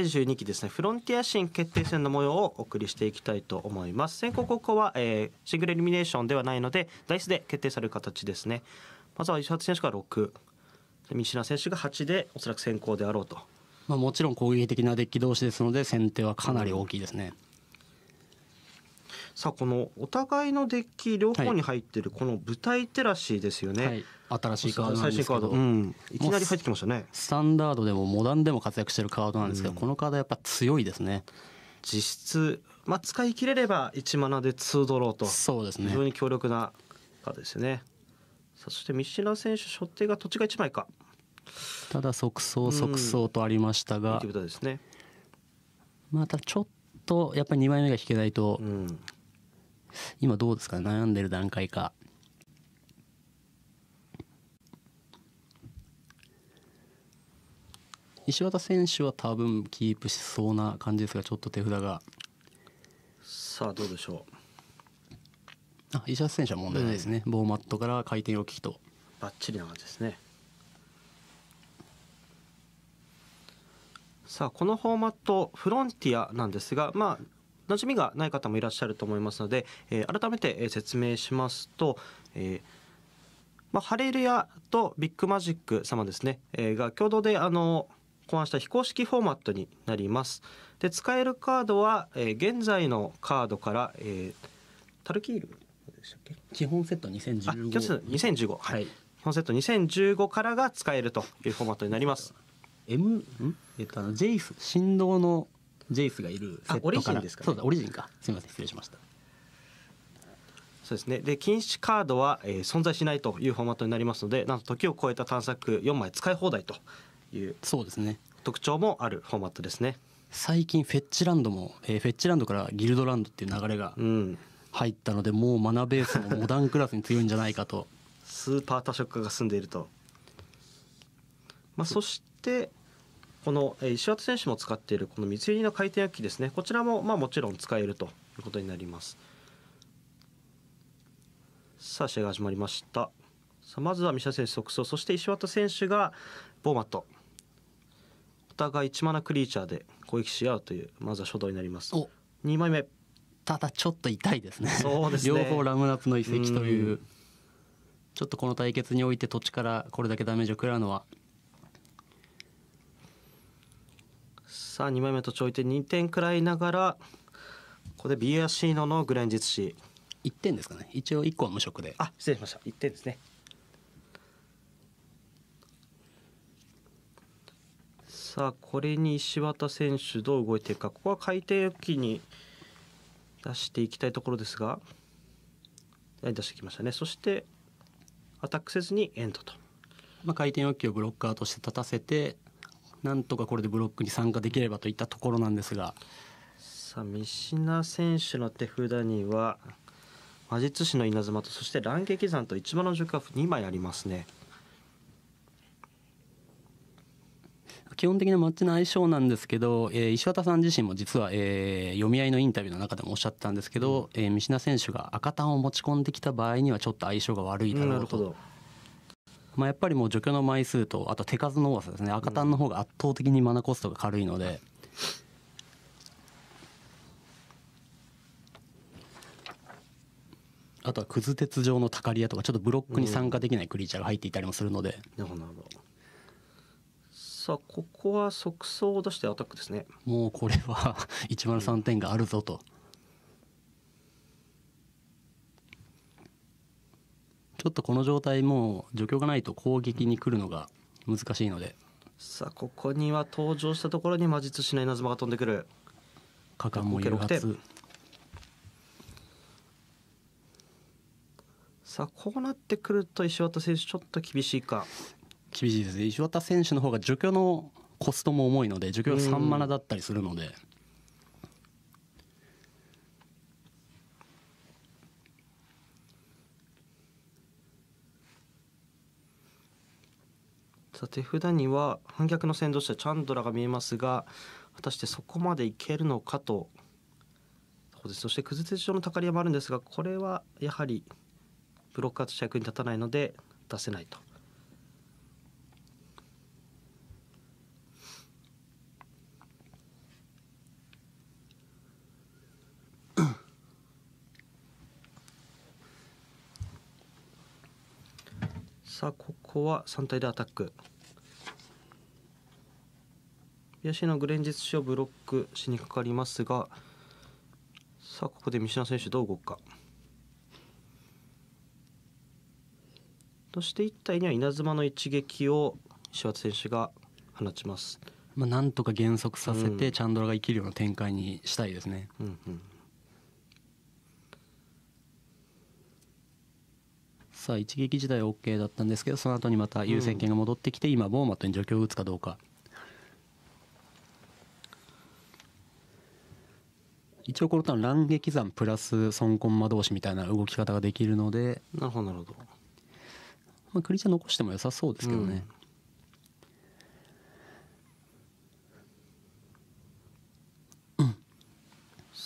第12期ですねフロンティア新決定戦の模様をお送りしていきたいと思います。先行後攻は、えー、シングルエリミネーションではないのでダイスで決定される形ですね。まずは石橋選手が6三品選手が8でおそらく先行であろうと。まあ、もちろん攻撃的なデッキ同士ですので先手はかなり大きいですね、さあこのお互いのデッキ両方に入ってるこの舞台テラシーですよね、はい、新しいカードなんですけど、うん、いきなり入ってきましたね。スタンダードでもモダンでも活躍してるカードなんですけど、うん、このカードやっぱ強いですね。実質、まあ、使い切れれば1マナで2ドローと。そうですね。非常に強力なカードですよね。さあそして三品選手初手が土地が1枚か。ただ即走即走とありましたが、うん。またちょっとやっぱり2枚目が引けないと、うん、今どうですか？悩んでる段階か。石渡選手は多分キープしそうな感じですがちょっと手札が。さあどうでしょう？あ石渡選手は問題ないですね、うん、ボーマットから回転置きと。バッチリな感じですね。さあこのフォーマットフロンティアなんですがまあ馴染みがない方もいらっしゃると思いますので、えー、改めて説明しますと、えーまあ、ハレルヤとビッグマジック様ですね、えー、が共同であの考案した非公式フォーマットになります。で使えるカードは、えー、現在のカードから、えー、タルキール基本セット2015 2015はい。基本セット2015からが使えるというフォーマットになります。M ん？えっとあのジェイス振動のジェイスがいるセットから。オリジンですか、ね、そうだオリジンか。すみません失礼しました。そうですね。で禁止カードは、えー、存在しないというフォーマットになりますのでなんと時を超えた探索4枚使い放題というそうですね。特徴もあるフォーマットですね。最近フェッチランドも、えー、フェッチランドからギルドランドっていう流れが入ったので、うん、もうマナベースもモダンクラスに強いんじゃないかと。スーパー多色化が進んでいると、まあ、そしてこの石渡選手も使っているこの三つ入りの回転焼きですね。こちらもまあもちろん使えるということになります。さあ試合が始まりました。さあまずは三島選手速走。そして石渡選手がボーマット。お互い1マナクリーチャーで攻撃し合うというまずは初動になります。2枚目。ただちょっと痛いですね。そうですね。両方ラムナップの遺跡という。ちょっとこの対決において土地からこれだけダメージを食らうのはさあ2枚目とちょいて2点くらいながらここでビアシーノのグレン術師1点ですかね。一応1個は無色で。あ失礼しました。1点ですね。さあこれに石渡選手どう動いていくか。ここは回転機に出していきたいところですが。出してきましたね。そしてアタックせずにエンドと、まあ、回転機をブロッカーとして立たせてなんとかこれでブロックに参加できればといったところなんですが。さあ三品選手の手札には魔術師の稲妻とそして乱撃山と一番の塾が2枚ありますね。基本的なマッチの相性なんですけど、えー、石渡さん自身も実は、えー、読み合いのインタビューの中でもおっしゃったんですけど、うん、えー、三品選手が赤単を持ち込んできた場合にはちょっと相性が悪いだろうとまあ、やっぱりもう除去の枚数とあと手数の多さですね。赤単の方が圧倒的にマナコストが軽いので。あとはくず鉄状のタカリアとかちょっとブロックに参加できないクリーチャーが入っていたりもするので、なるほどさあここは即走を出してアタックですね。もうこれは103点があるぞと、ちょっとこの状態も除去がないと攻撃に来るのが難しいので。さあここには登場したところに魔術しない稲妻が飛んでくる。果敢も誘発。さあこうなってくると石渡選手ちょっと厳しいか。厳しいです石渡選手の方が除去のコストも重いので除去が3マナだったりするので、さあ手札には反逆の先導者チャンドラが見えますが果たしてそこまでいけるのかとそうですそしてくず鉄上のたかり屋もあるんですがこれはやはりブロッカーとして役に立たないので出せないと。さあここは3体でアタック。東のグレンジツをブロックしにかかりますがさあここで三島選手どう動くか。そして1体には稲妻の一撃を石渡選手が放ちます。まあ、なんとか減速させうん。てチャンドラが生きるような展開にしたいですね。うんうん。さあ一撃自体は OK だったんですけどその後にまた優先権が戻ってきて今ボーマットに除去を打つかどうか。一応このターン乱撃山プラス損コンマ同士みたいな動き方ができるので、なるほどなるほど。まあ、クリーチャー残しても良さそうですけどね、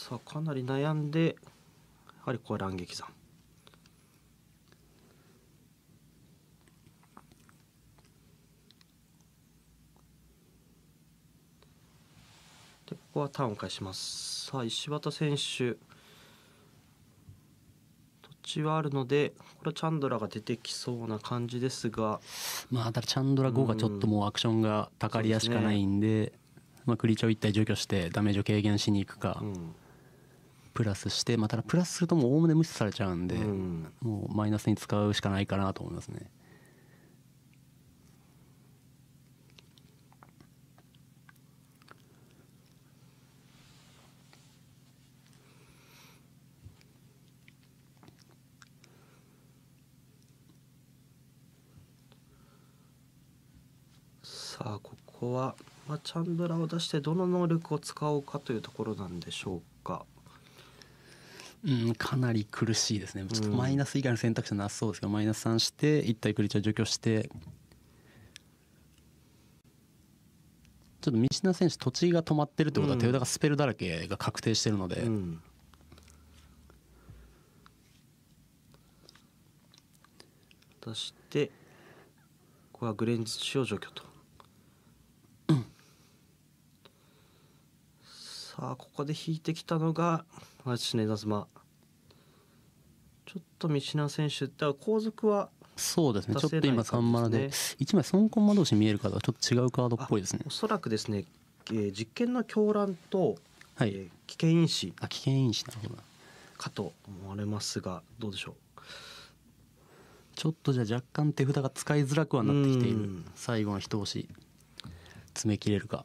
さあかなり悩んでやはりここは乱撃山ここはターンを返します。さあ石渡選手土地はあるのでこれはチャンドラが出てきそうな感じですが。まあただチャンドラ5がちょっともうアクションがたかりやしかないんでまあ、クリーチャーを1体除去してダメージを軽減しに行くか、うん。プラスして、まあ、ただプラスするともうおおむね無視されちゃうんで、うん。もうマイナスに使うしかないかなと思いますね。さあここは、まあ、チャンドラを出してどの能力を使おうかというところなんでしょうか？うん、かなり苦しいですね。ちょっとマイナス以外の選択肢はなさそうですけど、マイナス3して、1体クリーチャー除去して、ちょっと三品選手、土地が止まってるってことは、うん手札がスペルだらけが確定してるので、うん。出してここはグレンジ使用除去と、さあここで引いてきたのがマチネナズマちょっと三品選手だから後続はそうですね、ちょっと今3マナで感じで、1枚損コンマ同士見える方はちょっと違うカードっぽいですね。お。そらくですね、えー実験の狂乱と、はい。えー危険因子あ、危険因子なるほど。な。かと思われますがどうでしょう。ちょっとじゃあ若干手札が使いづらくはなってきている。うん。最後の一押し詰め切れるか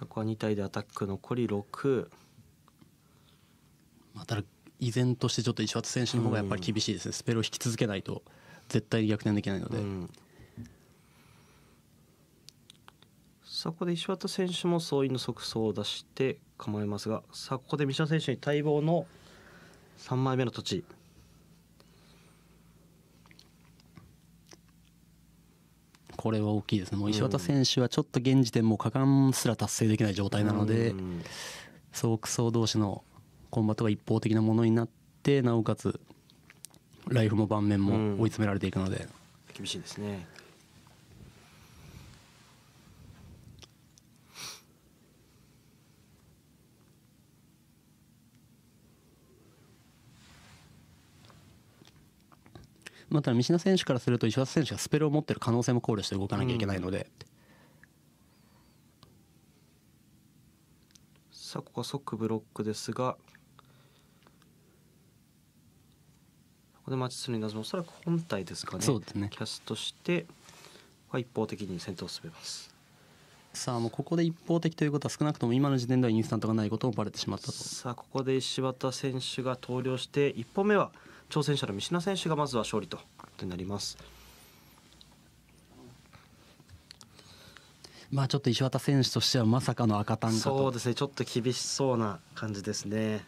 そこは2体でアタック残り6まあただ依然としてちょっと石渡選手の方がやっぱり厳しいですね。スペルを引き続けないと絶対に逆転できないので、うん。そこで石渡選手も総員の即走を出して構えますがさあここで三島選手に待望の3枚目の土地これは大きいですね。もう石渡選手はちょっと現時点もう果敢すら達成できない状態なのでうん。総クソ同士のコンバットが一方的なものになってなおかつライフも盤面も追い詰められていくので、厳しいですねまあただ三品選手からすると石渡選手がスペルを持ってる可能性も考慮して動かなきゃいけないので、さあここは即ブロックですが。ここでマチスになずおそらく本体ですかね。そうですね。キャストして一方的に先頭を進めます。さあもうここで一方的ということは少なくとも今の時点ではインスタントがないことをバレてしまったと。さあここで石渡選手が投了して1本目は挑戦者の三品選手がまずは勝利ととになります。まあちょっと石渡選手としてはまさかの赤単価そうとですね。ちょっと厳しそうな感じですね。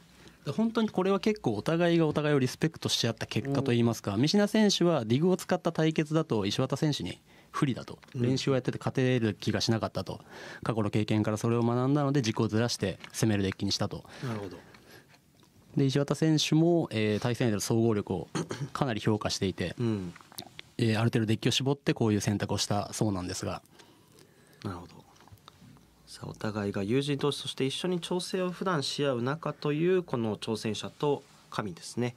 本当にこれは結構お互いがお互いをリスペクトし合った結果といいますか三品選手はディグを使った対決だと石渡選手に不利だと。うん。練習をやってて勝てる気がしなかったと。過去の経験からそれを学んだので軸をずらして攻めるデッキにしたと。なるほどで石渡選手も、えー対戦相手の総合力を かなり評価していて、うん。えーある程度デッキを絞ってこういう選択をしたそうなんですが。なるほど。さあお互いが友人同士そして一緒に調整を普段し合う中というこの挑戦者と神ですね。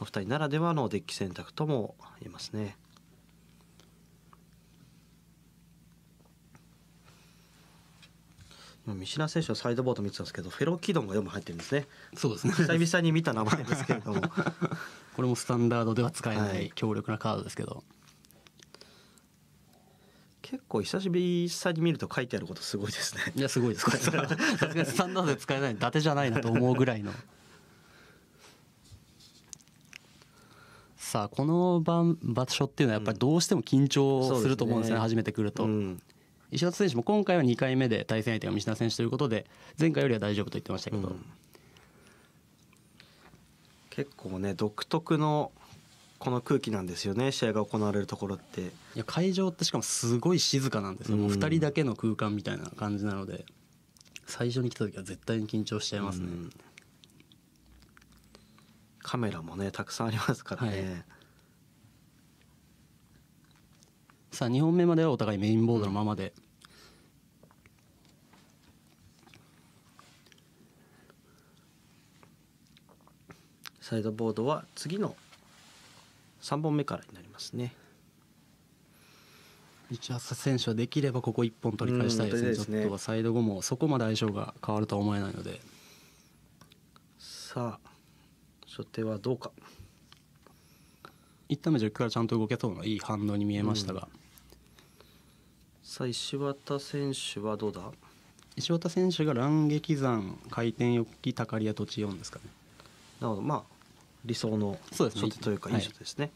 お二人ならではのデッキ選択とも言えますね。今三品選手のサイドボード見てたんですけどフェロキドンが4枚入ってるんですね。そうですね。久々に見た名前ですけれども。これもスタンダードでは使えなはいい強力なカードですけど、結構久しぶりに見ると書いてあることすごいですね。いやすごいです。これさすがにスタンダードで使えない伊達じゃないなと思うぐらいの。さあこの場場所っていうのはやっぱりどうしても緊張すると思うんですね,、ね。初めて来ると、うん石渡選手も今回は2回目で対戦相手が三品選手ということで前回よりは大丈夫と言ってましたけど、うん。結構ね独特のこの空気なんですよね試合が行われるところって。いや会場ってしかもすごい静かなんですよ、もううん2人だけの空間みたいな感じなので最初に来た時は絶対に緊張しちゃいますね、うん。カメラもねたくさんありますからね、はいさあ2本目まではお互いメインボードのままで、サイドボードは次の3本目からになりますね。一発選手はできればここ1本取り返したいですね,、ちょっとサイド後もそこまで相性が変わるとは思えないので。さあ初手はどうか。一旦目ジョッキからちゃんと動けそうないい反応に見えましたが、さあ石渡選手はどうだ？石渡選手が乱撃山回転ヨッキタカリア土地4ですかね。なるほど。まあ理想の初手というかいいはい初手ですね、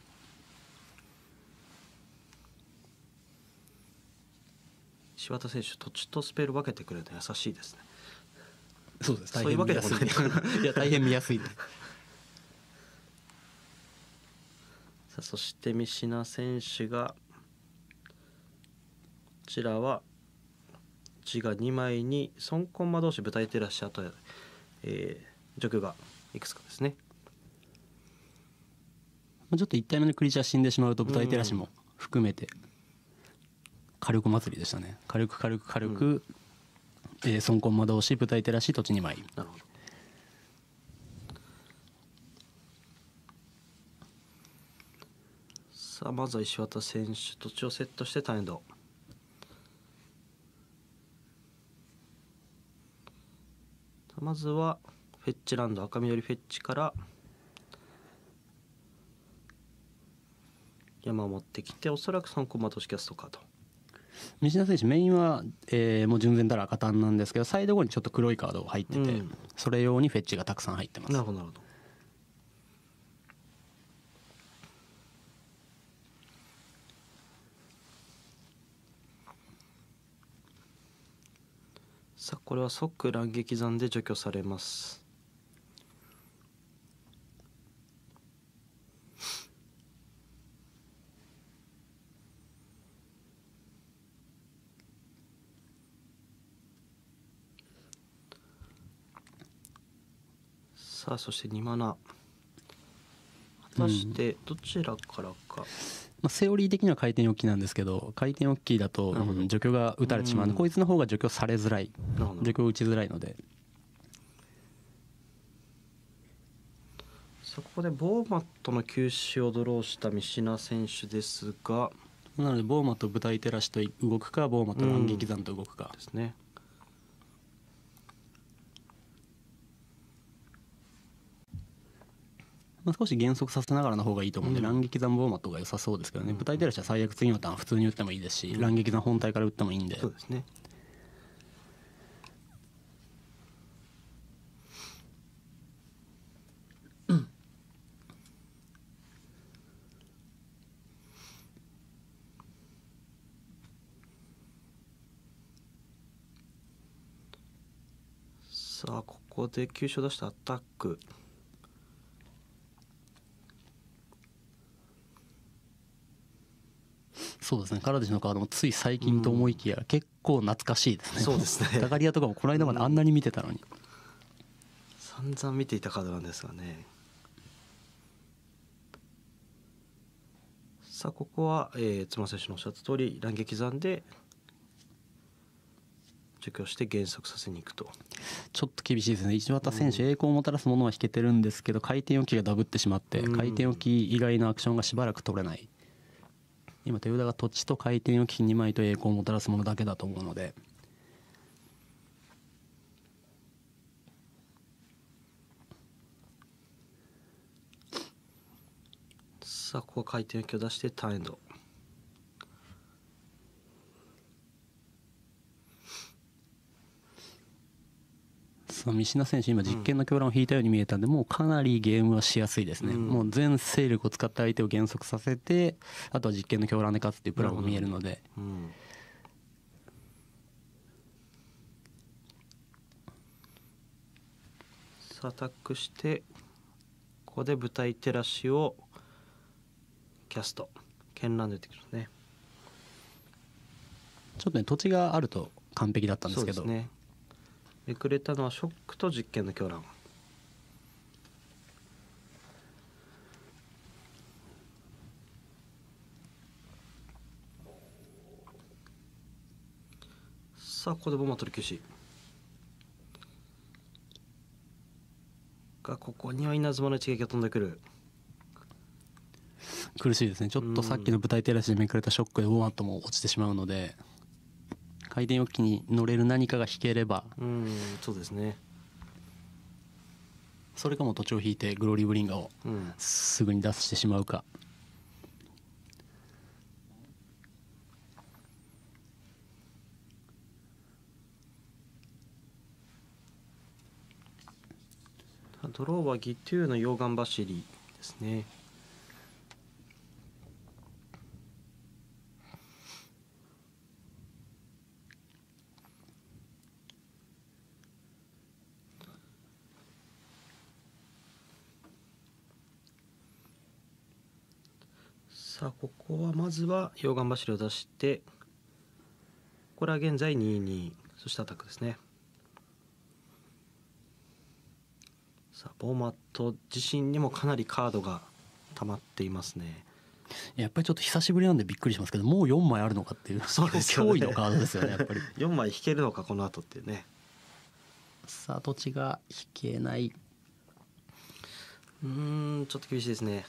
石渡選手土地とスペル分けてくれるの優しいですね。そうです。そういうわけでもないいいや大変見やすい さあそして三品選手がこちらは字が2枚に孫コンマ同士舞台照らしあと、えー、除去がいくつかですね。ちょっと1体目のクリーチャー死んでしまうと舞台照らしも含めて火力祭りでしたね。火力火力火力、えー、孫コンマ同士舞台照らし土地2枚なるほど。さあまずは石渡選手土地をセットしてターンエンドまずはフェッチランド赤緑フェッチから山を持ってきておそらく3コマ都市キャストカード三品選手メインは、えーもう純然たら赤単なんですけどサイド後にちょっと黒いカードが入ってて、うん。それ用にフェッチがたくさん入ってます。なるほどなるほどさあこれは即乱撃山で除去されます。さあそして2マナ。果たしてどちらからか、まあ、セオリー的には回転大きいなんですけど回転大きいだと、除去が打たれてしまうので、うん。こいつの方が除去されづらい。除去打ちづらいので。さあここでボーマットの球種をドローした三品選手ですが。なのでボーマと舞台照らしと動くかボーマと乱撃山と動くか、ですねまあ、少し減速させながらの方がいいと思うんで、うん。乱撃山ボーマットが良さそうですけどね、うん。舞台照らしは最悪次のターン普通に打ってもいいですし、乱撃山本体から打ってもいいんで。そうですね。さあここで急所出したアタックそうですね。カラディシのカードもつい最近と思いきや結構懐かしいですね。そうですね。タカリアとかもこの間まであんなに見てたのに、散々見ていたカードなんですがね。さあここは、えー、妻選手のおっしゃった通り乱撃山で除去して減速させに行くと。ちょっと厳しいですね。石渡選手、栄光をもたらすものは引けてるんですけど回転置きがダブってしまって、うん。回転置き以外のアクションがしばらく取れない今豊田が土地と回転を金2枚と栄光をもたらすものだけだと思うので。さあここは回転置きを出してターンエンドその三品選手今実験の狂乱を引いたように見えたんで、もうかなりゲームはしやすいですね、うん。もう全勢力を使って相手を減速させてあとは実験の狂乱で勝つっていうプランも見えるので。アタックしてここで舞台照らしをキャスト絢爛出てくるね。ちょっとね土地があると完璧だったんですけど。ねめくれたのはショックと実験の狂乱。さあここでボマ取り消しがここには稲妻の一撃が飛んでくる。苦しいですね。ちょっとさっきの舞台照らしでめくれたショックでウォーマットも落ちてしまうので。回転置きに乗れる何かが引ければ。うんそうですね。それかも土地を引いてグローリーブリンガーをうんすぐに出してしまうか。ドローはギトゥーの溶岩走りですねさあここはまずは溶岩走りを出してこれは現在2-2そしてアタックですね。さあボーマット自身にもかなりカードが溜まっていますね。やっぱりちょっと久しぶりなんでびっくりしますけどもう4枚あるのかっていうそうですよね。脅威のカードですよねやっぱり。4枚引けるのかこの後っていうね。さあ土地が引けない。うーんちょっと厳しいですね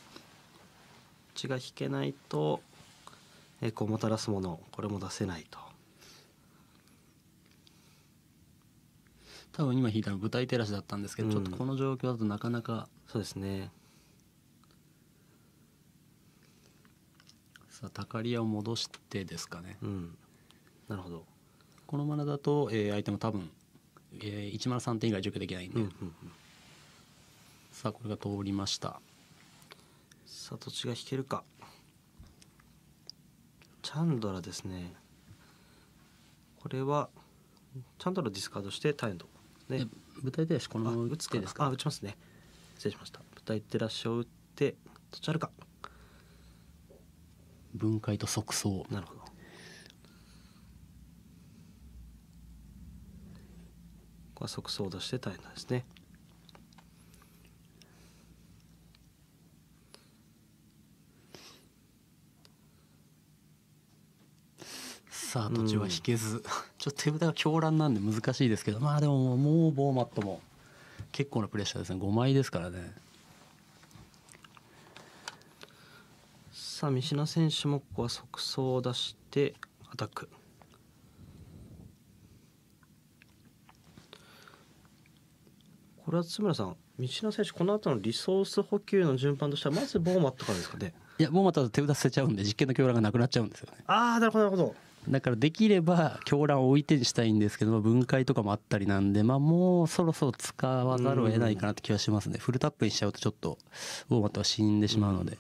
血が引けないとえこうもたらすものこれも出せないと。多分今引いたの舞台照らしだったんですけど、うん。ちょっとこの状況だとなかなか。そうですね。さあタカリアを戻してですかね。うん。なるほど。このマナだと、えー相手も多分、えー、103点以外除去できないんで、うんうんうん。さあこれが通りましたさあ土地が引けるか。チャンドラですね。これはチャンドラディスカードしてタインドね。で舞台照らしこのあまま打打つ手ですか。あ打ちますね。失礼しました。舞台照らしを打ってどっちあるか。分解と即走なるほど。ここは即走を出してタインドですねさあ土地は引けず、ちょっと手札が狂乱なんで難しいですけどまあでももうボーマットも。結構なプレッシャーですね。5枚ですからね。さあ三品選手もここは即走を出してアタック。これは津村さん三品選手この後のリソース補給の順番としてはまずボーマットからですかね。いやボーマットだと手札捨てちゃうんで実験の狂乱がなくなっちゃうんですよね。ああなるほどなるほどだからできれば狂乱を置いてにしたいんですけど、まあ、分解とかもあったりなんで、まあ、もうそろそろ使わざるを得ないかなって気はしますね。フルタップにしちゃうとちょっとボーマットは死んでしまうので、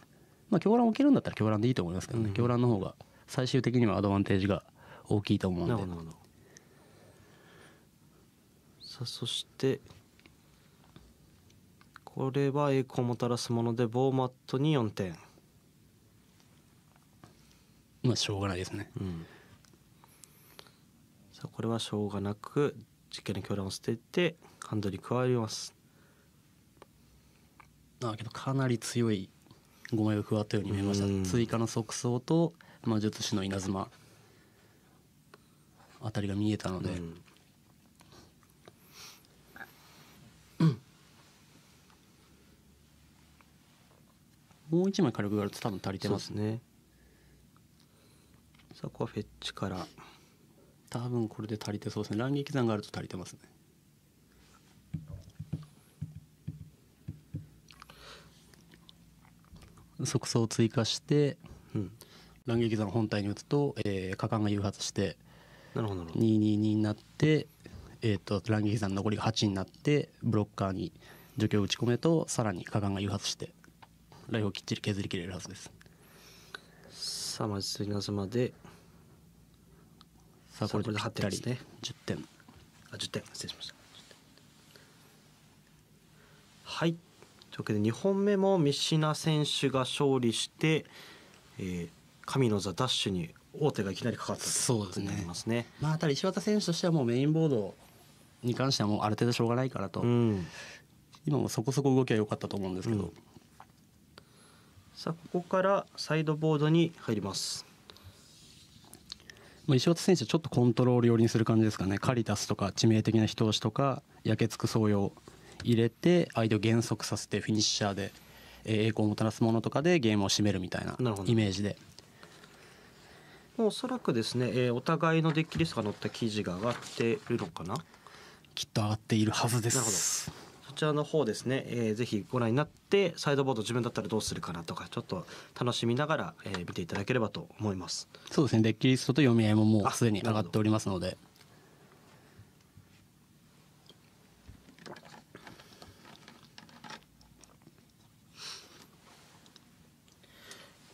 まあ狂乱置けるんだったら狂乱でいいと思いますけどね、うん。狂乱の方が最終的にはアドバンテージが大きいと思うんで。さあそしてこれは栄光をもたらすものでボーマットに4点。まあしょうがないですね。うんこれはしょうがなく実験の教団を捨ててハンドに加わります。あけどかなり強いご枚を加わったように見えました。追加の即走と魔術師の稲妻あたりが見えたので、うん、もう一枚軽くやると多分足りてますね。さあここはフェッチから。多分これで足りてそうですね。乱撃山があると足りてますね。速走を追加してうん。乱撃山本体に打つと、えー、果敢が誘発してなるほどなるほど。222になって、えー、と乱撃山の残りが8になってブロッカーに除去を打ち込めとさらに果敢が誘発してライフをきっちり削りきれるはずです。さあまず稲妻でさあこれで。ぴさあこれで8ったり。点ですね。10点。あ10点。失礼しました。はい。というわけで2本目も三品選手が勝利して、えー神の座ダッシュに王手がいきなりかかったとそうですね。ことになりますね。まあただ石渡選手としてはもうメインボードに関してはもうある程度しょうがないからと、うん。今もそこそこ動きは良かったと思うんですけど、うん。さあここからサイドボードに入りますまあ、石渡選手はちょっとコントロール寄りにする感じですかね。カリタスとか致命的な人押しとか焼けつく総用入れて相手を減速させてフィニッシャーでえー栄光をもたらすものとかでゲームを締めるみたいなイメージで。もうおそらくですね、えーお互いのデッキリストが載った記事が上がってるのかな？きっと上がっているはずでなるほどすそちらの方ですね、えーぜひご覧になってサイドボード自分だったらどうするかなとかちょっと楽しみながら、えー見ていただければと思います。そうですね。デッキリストと読み合いももあうすでに上がっておりますので。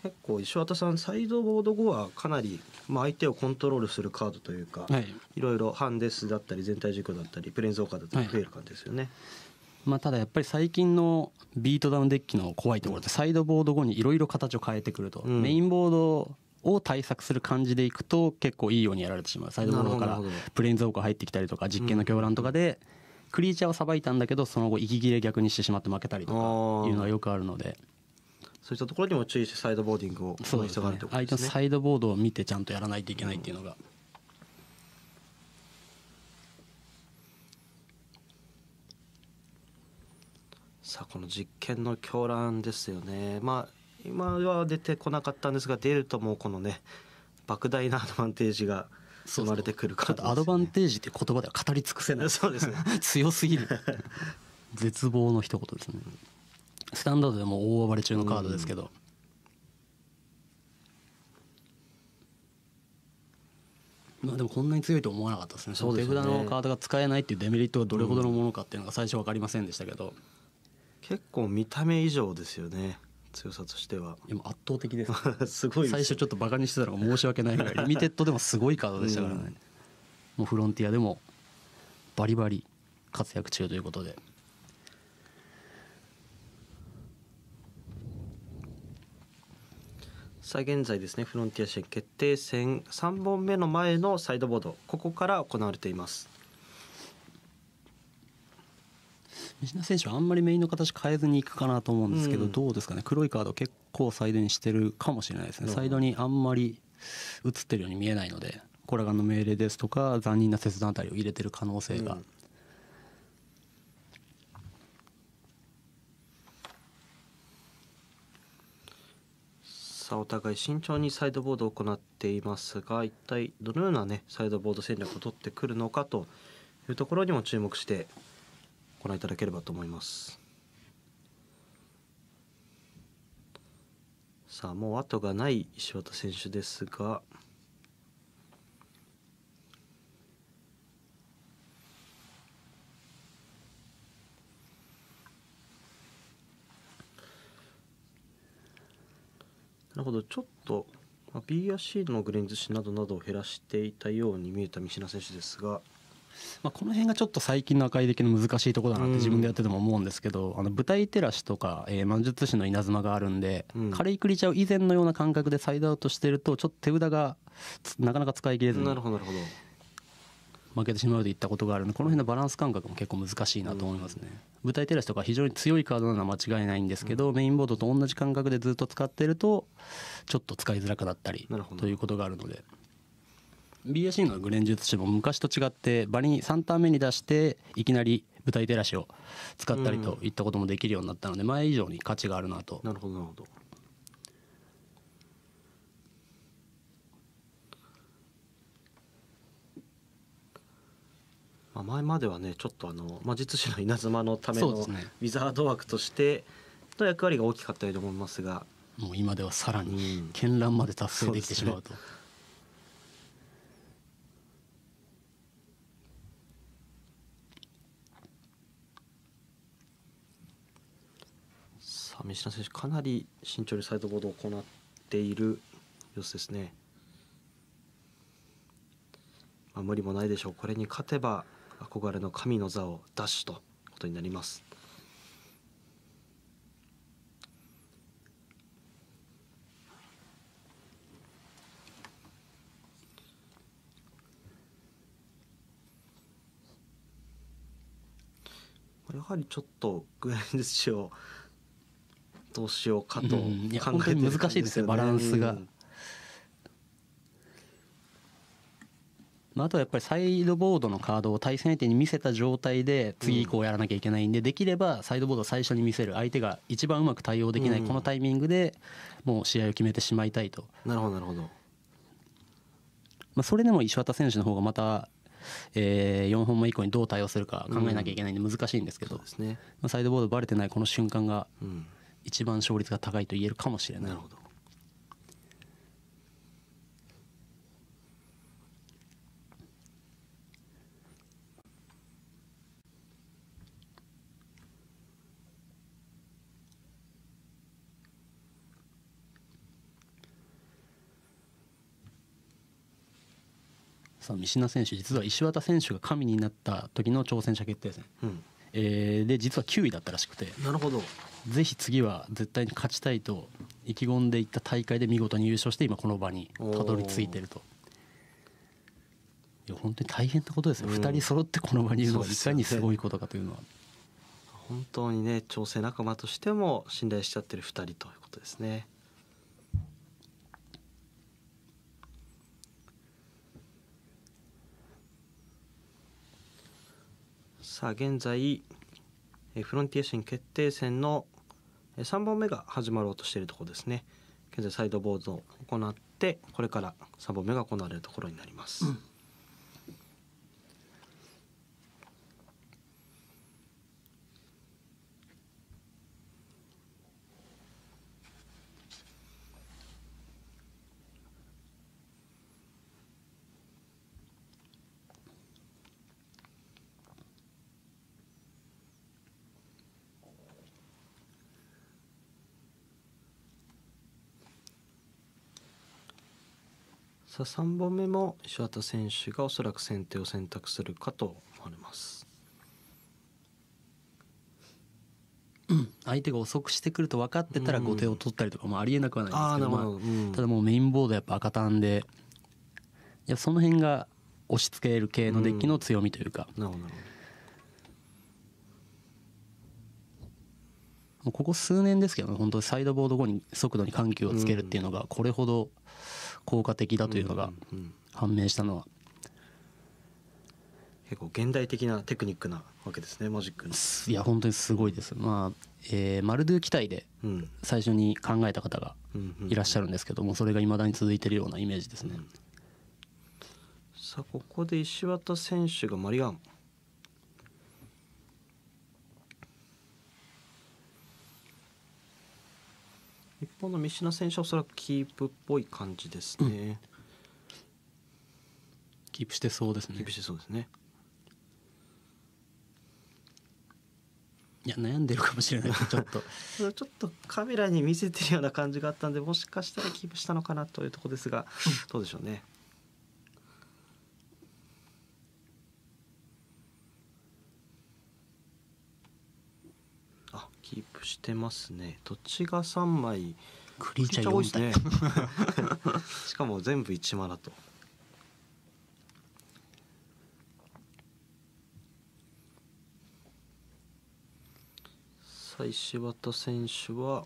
結構石渡さんサイドボード後はかなり、まあ、相手をコントロールするカードというか、はい。いろいろハンデスだったり全体軸だったりプレーンズオーカーだったりはい。増える感じですよね、まあ、ただやっぱり最近のビートダウンデッキの怖いところってサイドボード後にいろいろ形を変えてくると、うん。メインボードを対策する感じでいくと結構いいようにやられてしまう。サイドボードからプレーンズオーカー入ってきたりとか実験の狂乱とかでクリーチャーをさばいたんだけどその後息切れ逆にしてしまって負けたりとかいうのがよくあるので。そういったところにも注意してサイドボーディングをするそうですね。必要があるということ相手のサイドボードを見てちゃんとやらないといけないっていうのがさあこの実験の狂乱ですよね。まあ今は出てこなかったんですが出るともうこのね莫大なアドバンテージが生まれてくるちょかっとアドバンテージっていう言葉では語り尽くせない。そうですね。強すぎる。絶望の一言ですね。スタンダードでも大暴れ中のカードですけど、まあでもこんなに強いと思わなかったですね。手札のカードが使えないっていうデメリットがどれほどのものかっていうのが最初分かりませんでしたけど、結構見た目以上ですよね。強さとしては。でも圧倒的です。すごい最初ちょっとバカにしてたのが申し訳ないぐらい。リミテッドでもすごいカードでしたからね、うん。もうフロンティアでもバリバリ活躍中ということで。さあ現在ですねフロンティア試験決定戦。3本目の前のサイドボード。ここから行われています西田選手はあんまりメインの形変えずにいくかなと思うんですけど、うん。どうですかね？黒いカード結構サイドにしてるかもしれないですね。なるほどサイドにあんまり映ってるように見えないのでコラガンの命令ですとか残忍な切断あたりを入れてる可能性が、うん。さあお互い慎重にサイドボードを行っていますが一体どのようなねサイドボード戦略を取ってくるのかというところにも注目してご覧いただければと思います。さあもう後がない石渡選手ですがなるほどちょっと B や C のグレンズ紙などなどを減らしていたように見えた三品選手ですがまあ、この辺がちょっと最近の赤い出来の難しいところだなって自分でやってても思うんですけど、あの舞台照らしとか、えー魔術師の稲妻があるんで、うん。軽いクリーチャーを以前のような感覚でサイドアウトしてるとちょっと手札がつなかなか使い切れずになるほどなるほど。負けてしまうといったことがあるのでこの辺のバランス感覚も結構難しいなと思いますね、舞台照らしとか非常に強いカードなのは間違いないんですけど、メインボードと同じ感覚でずっと使ってるとちょっと使いづらくなったりということがあるので BSC のグレン術師も昔と違って場に3ターン目に出していきなり舞台照らしを使ったりといったこともできるようになったので前以上に価値があるなと。なるほどなるほど。まあ、前まではねちょっとあの魔術師の稲妻のためのウィザード枠としての役割が大きかったように思いますが。もう今ではさらに絢爛まで達成できてしまうと。うん三品選手かなり慎重にサイドボードを行っている様子ですね、まあ、無理もないでしょう。これに勝てば憧れの神の座を奪取ということになります。やはりちょっとグレンズ氏をどうしようかと考えてる本当に難しいですよバランスが。うんまあ、あとはやっぱりサイドボードのカードを対戦相手に見せた状態で次以降やらなきゃいけないんでできればサイドボードを最初に見せる相手が一番うまく対応できないうん。このタイミングでもう試合を決めてしまいたいと、なるほどなるほど。まあ、それでも石渡選手の方がまた、え4本目以降にどう対応するか考えなきゃいけないんで難しいんですけど。まあサイドボードバレてないこの瞬間がうん一番勝率が高いと言えるかもしれない。なるほど。さあ三品選手実は石渡選手が神になった時の挑戦者決定戦、うんえーで実は9位だったらしくて。なるほど。ぜひ次は絶対に勝ちたいと意気込んでいった大会で見事に優勝して今この場にたどり着いてると。いや本当に大変なことですよ、うん。2人揃ってこの場にいるのがいかにすごいことかというのは。本当にね調整仲間としても信頼しちゃってる2人ということですねさあ現在えフロンティア新決定戦のえ3本目が始まろうとしているところですね。現在サイドボードを行ってこれから3本目が行われるところになります、さあ3本目も石渡選手がおそらく先手を選択するかと思われます。相手が遅くしてくると分かってたらうん。後手を取ったりとかもありえなくはないんああですけど、まなるほど、うん。あ、ただもうメインボードやっぱ赤単でいやその辺が押し付ける系のデッキの強みというか、うここ数年ですけど本当にサイドボード後に速度に緩急をつけるっていうのがこれほど効果的だというのがうんうん。判明したのは。結構現代的なテクニックなわけですねマジックの、いや本当にすごいです。まあ、えーマルドゥ機体でうん。最初に考えた方がうんうんいらっしゃるんですけどもそれが未だに続いてるようなイメージですね。さあここで石渡選手がマリガン一方の三品選手はおそらくキープっぽい感じですね、キープしてそうですね。キープしてそうですね。いや悩んでるかもしれないちょっと。ちょっとカメラに見せてるような感じがあったんでもしかしたらキープしたのかなというところですがどうでしょうねキープしてますね。土地が3枚。クリーチャー4多いです体ね しかも全部1マナと。さあ石渡選手は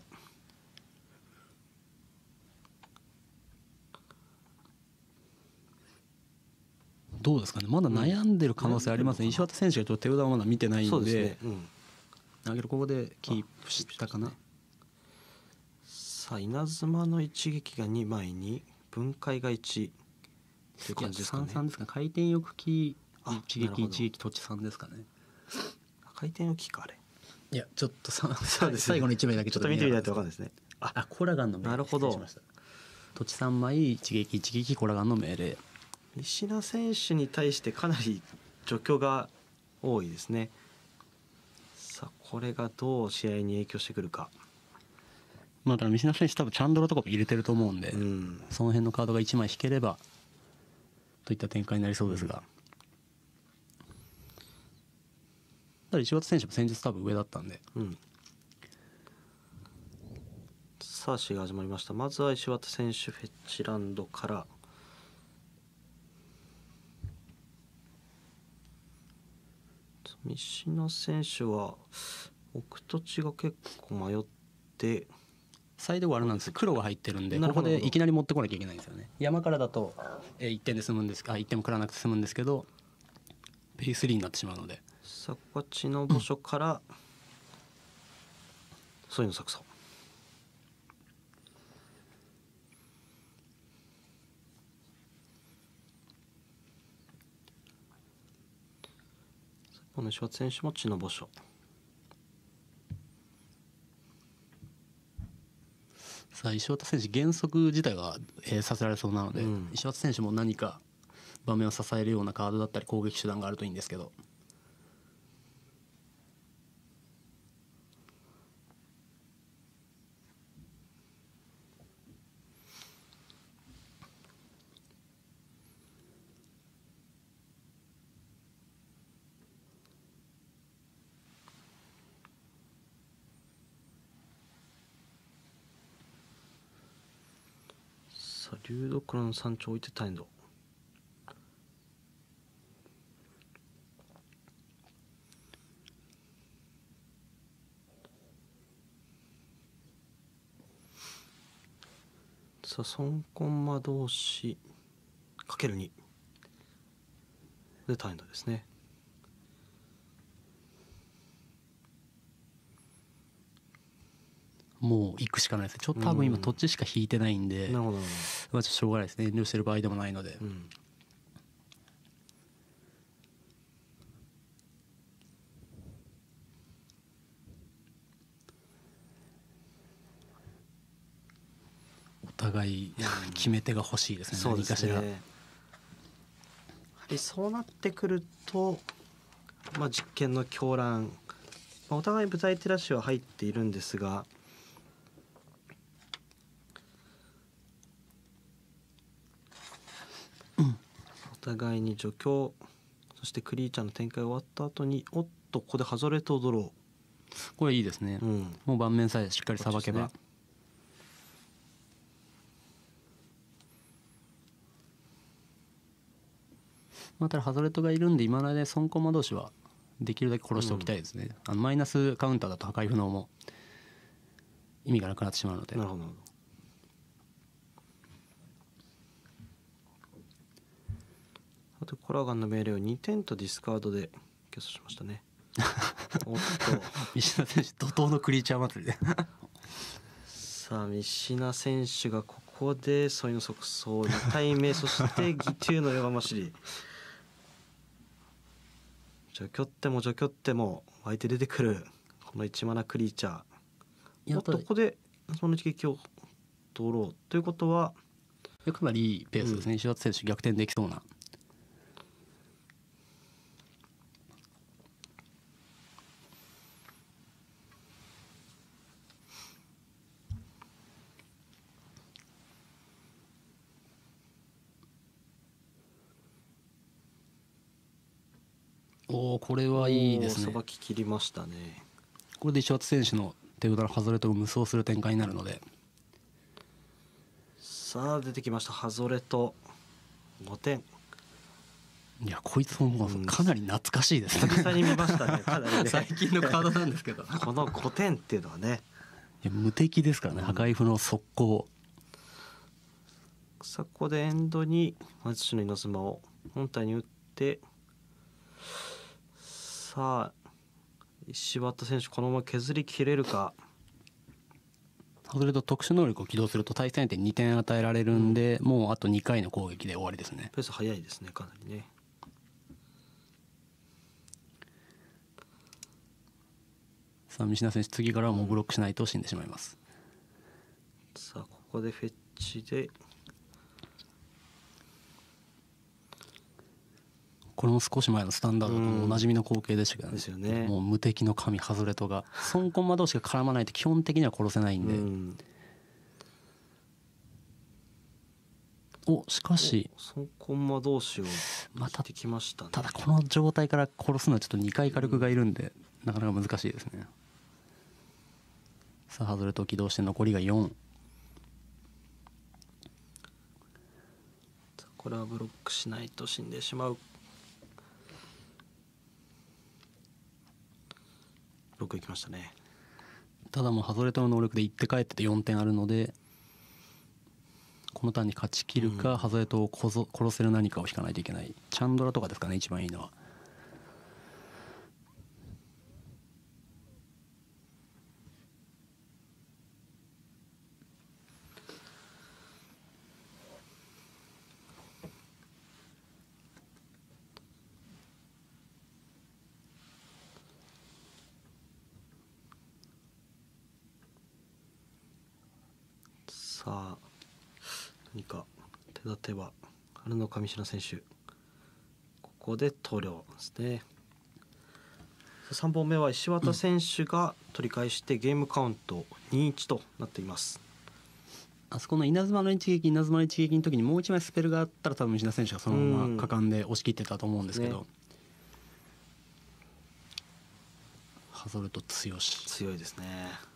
どうですかね。まだ悩んでる可能性ありますね、うん。石渡選手がちょっと手札をまだ見てないんで。そうですね、うん、だけどここでキープしたかな？さあ稲妻の一撃が2枚に分解が1という感じですかね。三々ですか回転翼機あ一撃一撃土地さんですかね。回転浮きかあれ。いやちょっとさね最後の一枚だけちょっと見てみないと分かんいないですね。あコラガンの命令。なるほど。失礼しました土地3枚一撃一撃コラガンの命令。西田選手に対してかなり除去が多いですねさあこれがどう試合に影響してくるか。まあだから西田選手多分チャンドラとかも入れてると思うんで、うん。その辺のカードが1枚引ければといった展開になりそうですが、ただ石渡選手も先日多分上だったんで。うん。さあ試合が始まりました。まずは石渡選手フェッチランドから西野選手は置く土地が結構迷って。サイドはあれなんです。よ黒が入ってるんでここでいきなり持ってこなきゃいけないんですよね。山からだと1点で済むんです。あ1点も食らわなくて済むんですけどペイ3になってしまうので。さあここは知の墓所から、そういうの作戦この石渡選手も知の墓所。さあ石渡選手減速自体が、えーさせられそうなので、うん。石渡選手も何か場面を支えるようなカードだったり攻撃手段があるといいんですけどさあ竜ドクロの山頂置いてたエンドさあ孫コンマ同士かける2でタインドですね。もう行くしかないですちょっと多分今うん。土地しか引いてないんで、なるほどまあ、ちょっとしょうがないですね。遠慮してる場合でもないので、うん。お互い決め手が欲しいですね、そう何かしら。ですねやはりそうなってくると、まあ、実験の狂乱、まあ、お互い舞台照らしは入っているんですが互いに除去そしてクリーチャーの展開終わった後におっとここでハゾレとドロこれいいですね、ー、うん、もう盤面さえしっかりさばけば、ねまあ、ただハゾレットがいるんで今の間に孫駒同士はできるだけ殺しておきたいですね、あのマイナスカウンターだと破壊不能も意味がなくなってしまうので。なるほどとコラガンの命令を2点とディスカードで消しましたね。おっと。石田選手怒涛のクリーチャー祭りで。さあ三品選手がここでソイの即走2体目そして義手の弱走り。除去っても除去っても相手出てくるこの1マナクリーチャー。おっとここでその一撃を取ろう。ということはかなりいいペースですね、石田選手逆転できそうなおおこれはいいですね。さばき切りましたね。これで石渡選手の手札のハズレと無双する展開になるので。さあ出てきました。ハゾレと5点。いやこいつもかなり懐かしいですね。久々に見ましたねかなりね。最近のカードなんですけど。いこの5点っていうのはね。や無敵ですからね破壊符の速攻。さあここでエンドに松島の稲妻を本体に打ってさあ石田選手このまま削りきれるか。それと特殊能力を起動すると対戦相手に2点与えられるんで、うん、もうあと2回の攻撃で終わりですね。ペース早いですねかなりね。さあ三品選手次からはもうブロックしないと死んでしまいます、うん、さあここでフェッチでこれも少し前のスタンダードともおなじみの光景でしたけどですよねもう無敵の神ハズレトが孫コンマ同士が絡まないと基本的には殺せないんで、うん。おしかし。孫コンマ同士をまたきましたね。ただこの状態から殺すのはちょっと2回火力がいるんで、なかなか難しいですね。さあハズレト起動して残りが4これはブロックしないと死んでしまうブロックいきましたね。ただもうハズレトの能力で行って帰ってて4点あるのでこのターンに勝ち切るか、うん。ハズレトを殺せる何かを引かないといけない。チャンドラとかですかね一番いいのはさあ何か手立てはあるのか三品選手。ここで投了ですね。3本目は石渡選手が取り返してゲームカウント2-1となっています。あそこの稲妻の一撃稲妻の一撃の時にもう一枚スペルがあったら多分西田選手がそのまま果敢で押し切ってたと思うんですけど、ね。ハズレト強し強いですね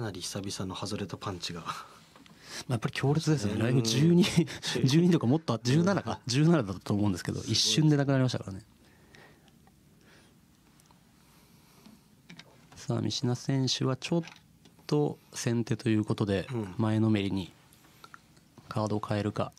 かなり久々の外れたパンチが。まあやっぱり強烈ですね、うん。ライブ12 12とかもっと17か。17だったと思うんですけど一瞬でなくなりましたからね。さあ三品選手はちょっと先手ということでうん。前のめりにカードを変えるか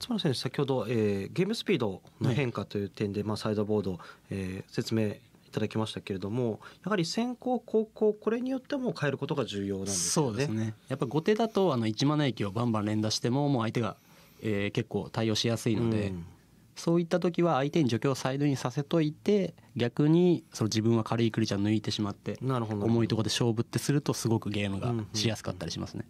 松村選手先ほど、えーゲームスピードの変化という点で、まあ、サイドボード、えー説明いただきましたけれどもやはり先行後攻これによっても変えることが重要なんですよね。そうですねやっぱ後手だとあの1マナ駅をバンバン連打してももう相手が、えー結構対応しやすいので、うんそういった時は相手に除去をサイドにさせといて逆にその自分は軽いクリーチャー抜いてしまってなるほど重いところで勝負ってするとすごくゲームがしやすかったりしますね。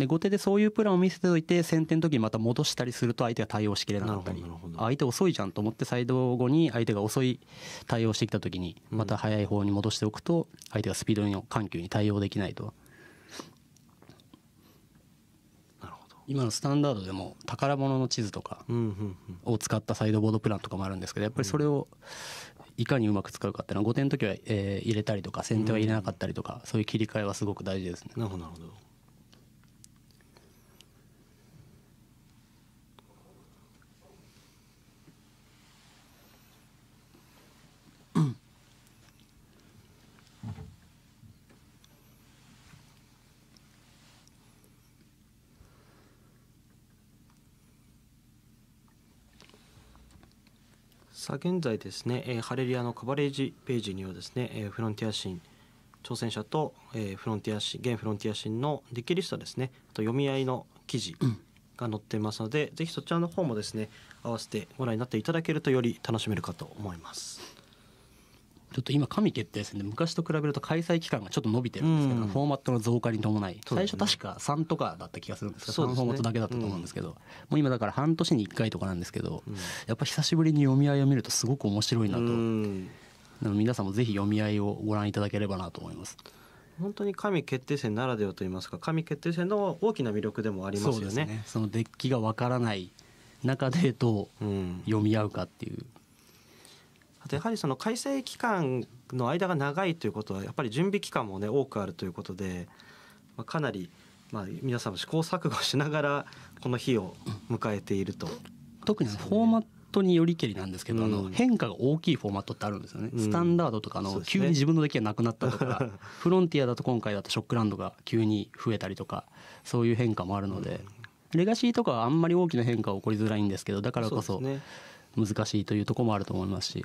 で後手でそういうプランを見せておいて先手の時にまた戻したりすると相手が対応しきれなかったり相手遅いじゃんと思ってサイド後に相手が遅い対応してきた時にまた速い方に戻しておくと相手がスピードの緩急に対応できないと。なるほど。今のスタンダードでも宝物の地図とかを使ったサイドボードプランとかもあるんですけどやっぱりそれをいかにうまく使うかっていうのは後手の時は、えー入れたりとか先手は入れなかったりとかそういう切り替えはすごく大事ですね。なるほどさあ現在ですね、えーハレリアのカバレージページにはですね、えーフロンティア神挑戦者と、えーフロンティア神現フロンティア神のデッキリストですねあと読み合いの記事が載っていますので、ぜひそちらの方もですね合わせてご覧になっていただけるとより楽しめるかと思います。ちょっと今神決定戦で昔と比べると開催期間がちょっと伸びてるんですけど、うん。フォーマットの増加に伴い、最初確か3とかだった気がするんですけど3そうですね。フォーマットだけだったと思うんですけど、もう今だから半年に1回とかなんですけど、うん。やっぱ久しぶりに読み合いを見るとすごく面白いなと、うん。皆さんもぜひ読み合いをご覧いただければなと思います。本当に神決定戦ならではといいますか神決定戦の大きな魅力でもありますそうよね。ですね。そのデッキがわからない中でどううん、読み合うかっていう。あとやはりその開催期間の間が長いということはやっぱり準備期間もね多くあるということで、まあ、かなり、まあ、皆さんも試行錯誤しながらこの日を迎えていると。特にあのフォーマットによりけりなんですけど、あのうん。変化が大きいフォーマットってあるんですよね、うん。スタンダードとかの急に自分のデッキがなくなったとか フロンティアだと今回だとショックランドが急に増えたりとかそういう変化もあるので、レガシーとかはあんまり大きな変化は起こりづらいんですけどだからこそ難しいというところもあると思いますし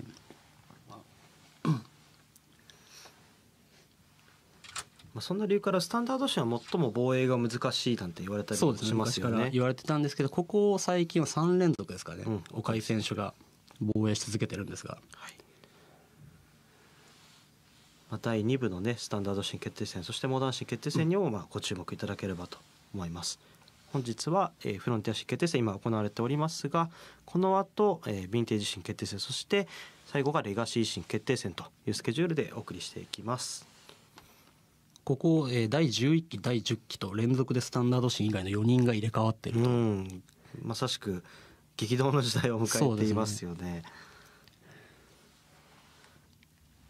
まあ、そんな理由からスタンダード紙は最も防衛が難しいなんて言われたりもそうですねしますよね。昔から言われてたんですけどここ最近は3連続ですかね、うん岡井選手が防衛し続けてるんですがまあ、第2部のねスタンダード新決定戦そしてモダン新決定戦にもまあご注目いただければと思います。本日は、えーフロンティア新決定戦今行われておりますがこの後、えーヴィンテージ新決定戦そして最後がレガシー新決定戦というスケジュールでお送りしていきます。ここ、えー第11期第10期と連続でスタンダードシーン以外の4人が入れ替わってるうと、ん。まさしく激動の時代を迎えていますよね。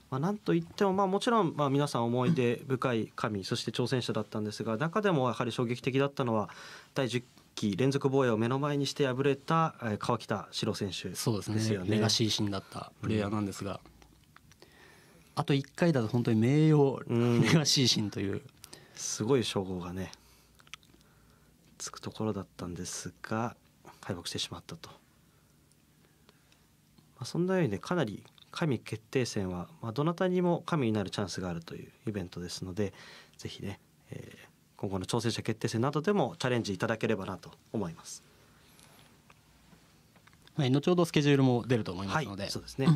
まあ、なんといっても、まあ、もちろん、まあ、皆さん思い出深い神そして挑戦者だったんですが中でもやはり衝撃的だったのは第10期連続防衛を目の前にして敗れたえー川北史郎選手そうですね。ですよね。レガシーシーンだったプレイヤーなんですが、あと1回だと本当に名誉うんレガシーシーンという、すごい称号がねつくところだったんですが敗北してしまったと、まあ、そんなようにねかなり神決定戦は、まあ、どなたにも神になるチャンスがあるというイベントですのでぜひね、えー今後の挑戦者決定戦などでもチャレンジいただければなと思います。はい、後ほどスケジュールも出ると思いまはいすので、そうですね、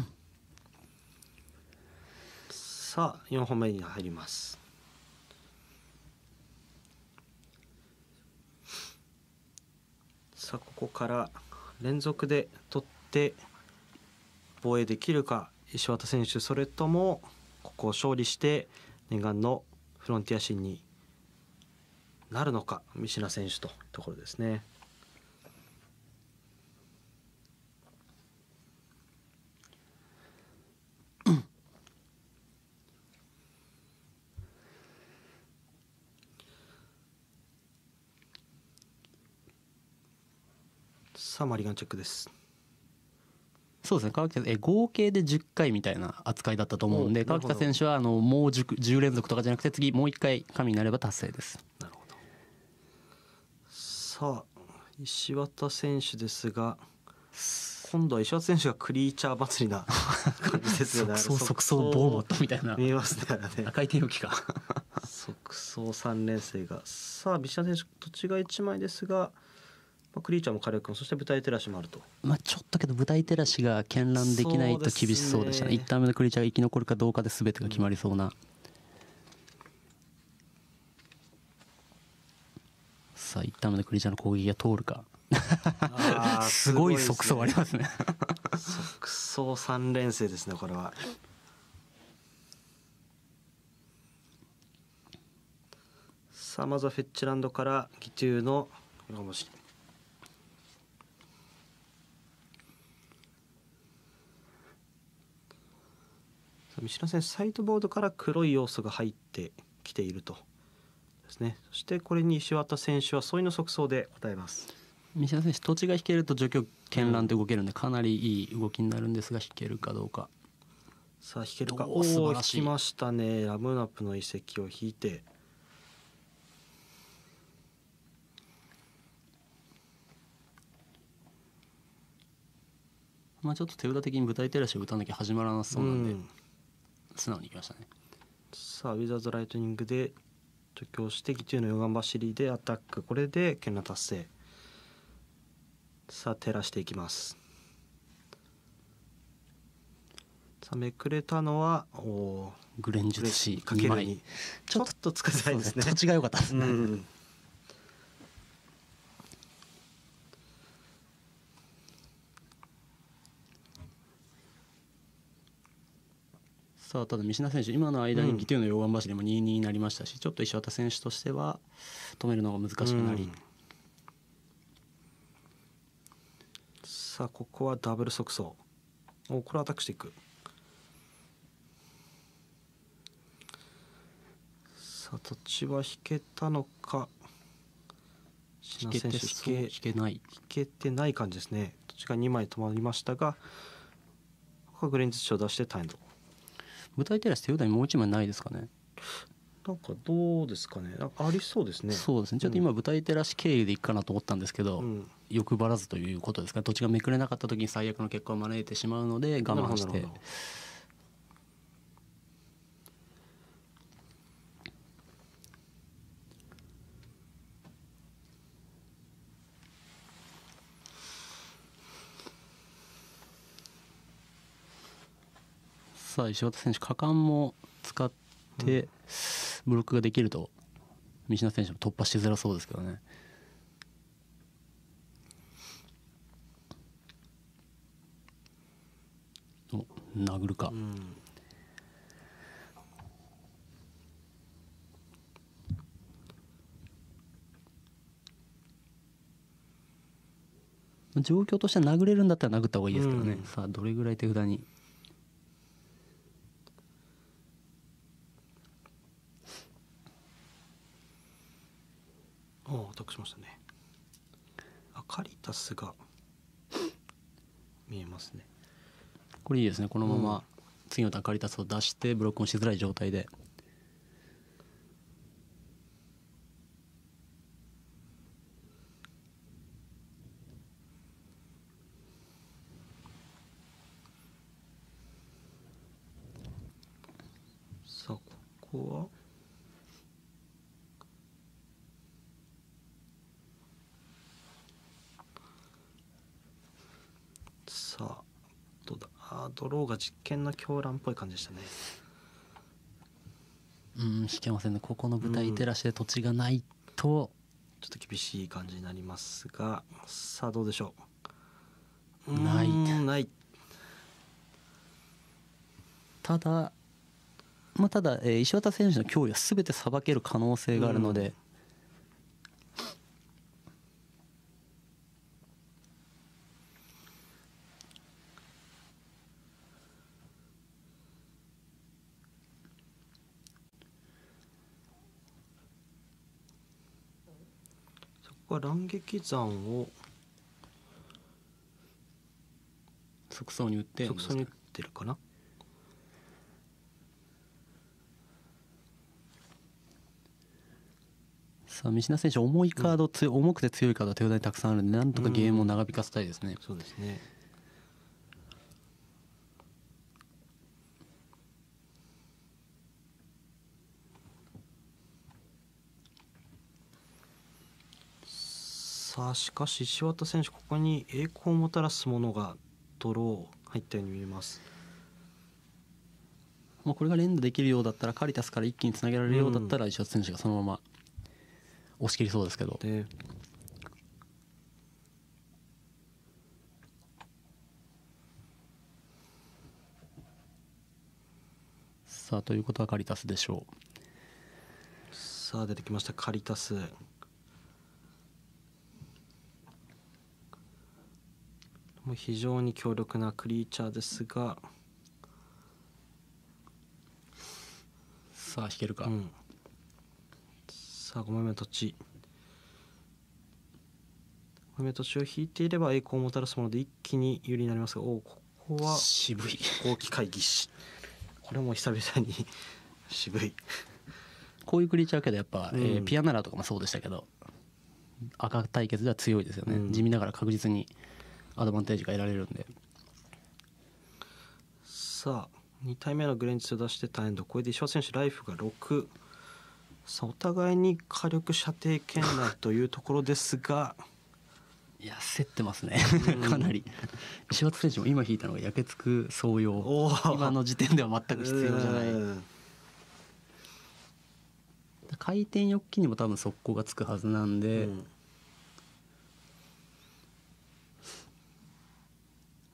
さあ4本目に入りますさあここから連続で取って防衛できるか石渡選手それともここを勝利して念願のフロンティア新になるのか三品選手というところですね。さあマリガンチェックです。そうですね川北え合計で10回みたいな扱いだったと思うんで川北選手はあのもう 10, 10連続とかじゃなくて次もう1回神になれば達成ですなるほど。さあ石渡選手ですが今度は石渡選手がクリーチャー祭りな 感じですよね。即走即走ボーモットみたいな見えますねね。赤い天気か即走三連星がさあビシャ選手土地が一枚ですが、まあ、クリーチャーも火力もそして舞台照らしもあると。まあちょっとけど舞台照らしが絢爛できないと厳しそうでしたね。そうですね一旦目のクリーチャーが生き残るかどうかで全てが決まりそうな、さあ一旦目のクリーチャーの攻撃が通るか。すごい即走ありますね。即走三連星ですねこれは。さあまずはフェッチランドからギトゥーの三島選手サイドボードから黒い要素が入ってきているとですね。そしてこれに石渡選手は添いの即走で答えます。三島選手土地が引けると除去絢爛で動けるんでかなりいい動きになるんですが引けるかどうか。さあ引けるか。おお引きましたね。ラムナップの遺跡を引いて。まあちょっと手札的に舞台照らしを打たなきゃ始まらなさそうなんで、ん素直にいきましたね。さあウィザーズライトニングで除去してギテューの四眼走りでアタック。これで剣羅達成。さあ照らしていきます。さあめくれたのはおおグレンジュ嬉ツしい C かける2枚。にちょっとつけたいですね。土地が良かったですね、うんさあただ三品選手今の間うんにギテの4番走りも2-2になりましたしちょっと石渡選手としては止めるのが難しくなり、うん。さあここはダブル速走おこれアタックしていく。さあ土地は引けたのか。引けて引けない。引けてない感じですね。土地が2枚止まりましたがここはグレンズ値を出してタイムド舞台照らし手札にもう1枚ないですかね？なんかどうですかね？なんかありそうですね。そうですね。ちょっと今舞台照らし経由でいくかなと思ったんですけど、うん。欲張らずということですか土地がめくれなかった時に最悪の結果を招いてしまうので我慢してなるほどなるほどさあ石渡選手果敢も使ってブロックができると三品選手も突破しづらそうですけどね。お殴るか、うん。状況としては殴れるんだったら殴った方がいいですけどね、うん。さあどれぐらい手札におお得しましたね。あカリタスが見えますね。これいいですね。このまま次のタカリタスを出してブロックもしづらい状態で。さあここはさあどうだあードローが実験の狂乱っぽい感じでしたね。うん引けませんね。ここの舞台照らしで土地がないと、ちょっと厳しい感じになりますがさあどうでしょう。ない。ない。ただまあただ、えー石渡選手の脅威は全てさばける可能性があるので、は乱撃山を即走に打って即走に打ってるかな？さあ三品選手重いカード強い重くて強いカードは手札にたくさんあるんでなんとかゲームを長引かせたいですね、そうですねあしかし石渡選手ここに栄光をもたらすものがドロー入ったように見えます。まあ、これが連打できるようだったらカリタスから一気につなげられるようだったら石渡選手がそのまま押し切りそうですけど。でさあということはカリタスでしょう。さあ出てきました。カリタスもう非常に強力なクリーチャーですが、さあ引けるか、うん、さあ5枚目の土地5枚目の土地を引いていれば栄光をもたらすもので一気に有利になりますが。おおここは渋い。大き会議士これも久々に。渋い。こういうクリーチャーけどやっぱ、うん。えーピアナラとかもそうでしたけど赤対決では強いですよね、うん。地味ながら確実にアドバンテージが得られるんで。さあ2体目のグレンチを出してたエンドこれで石橋選手ライフが6さあお互いに火力射程圏内というところですが。いや競ってますね。うん。かなり。石渡選手も今引いたのが焼けつく総用今の時点では全く必要じゃない。うん。回転翼機にも多分速攻がつくはずなんで、うん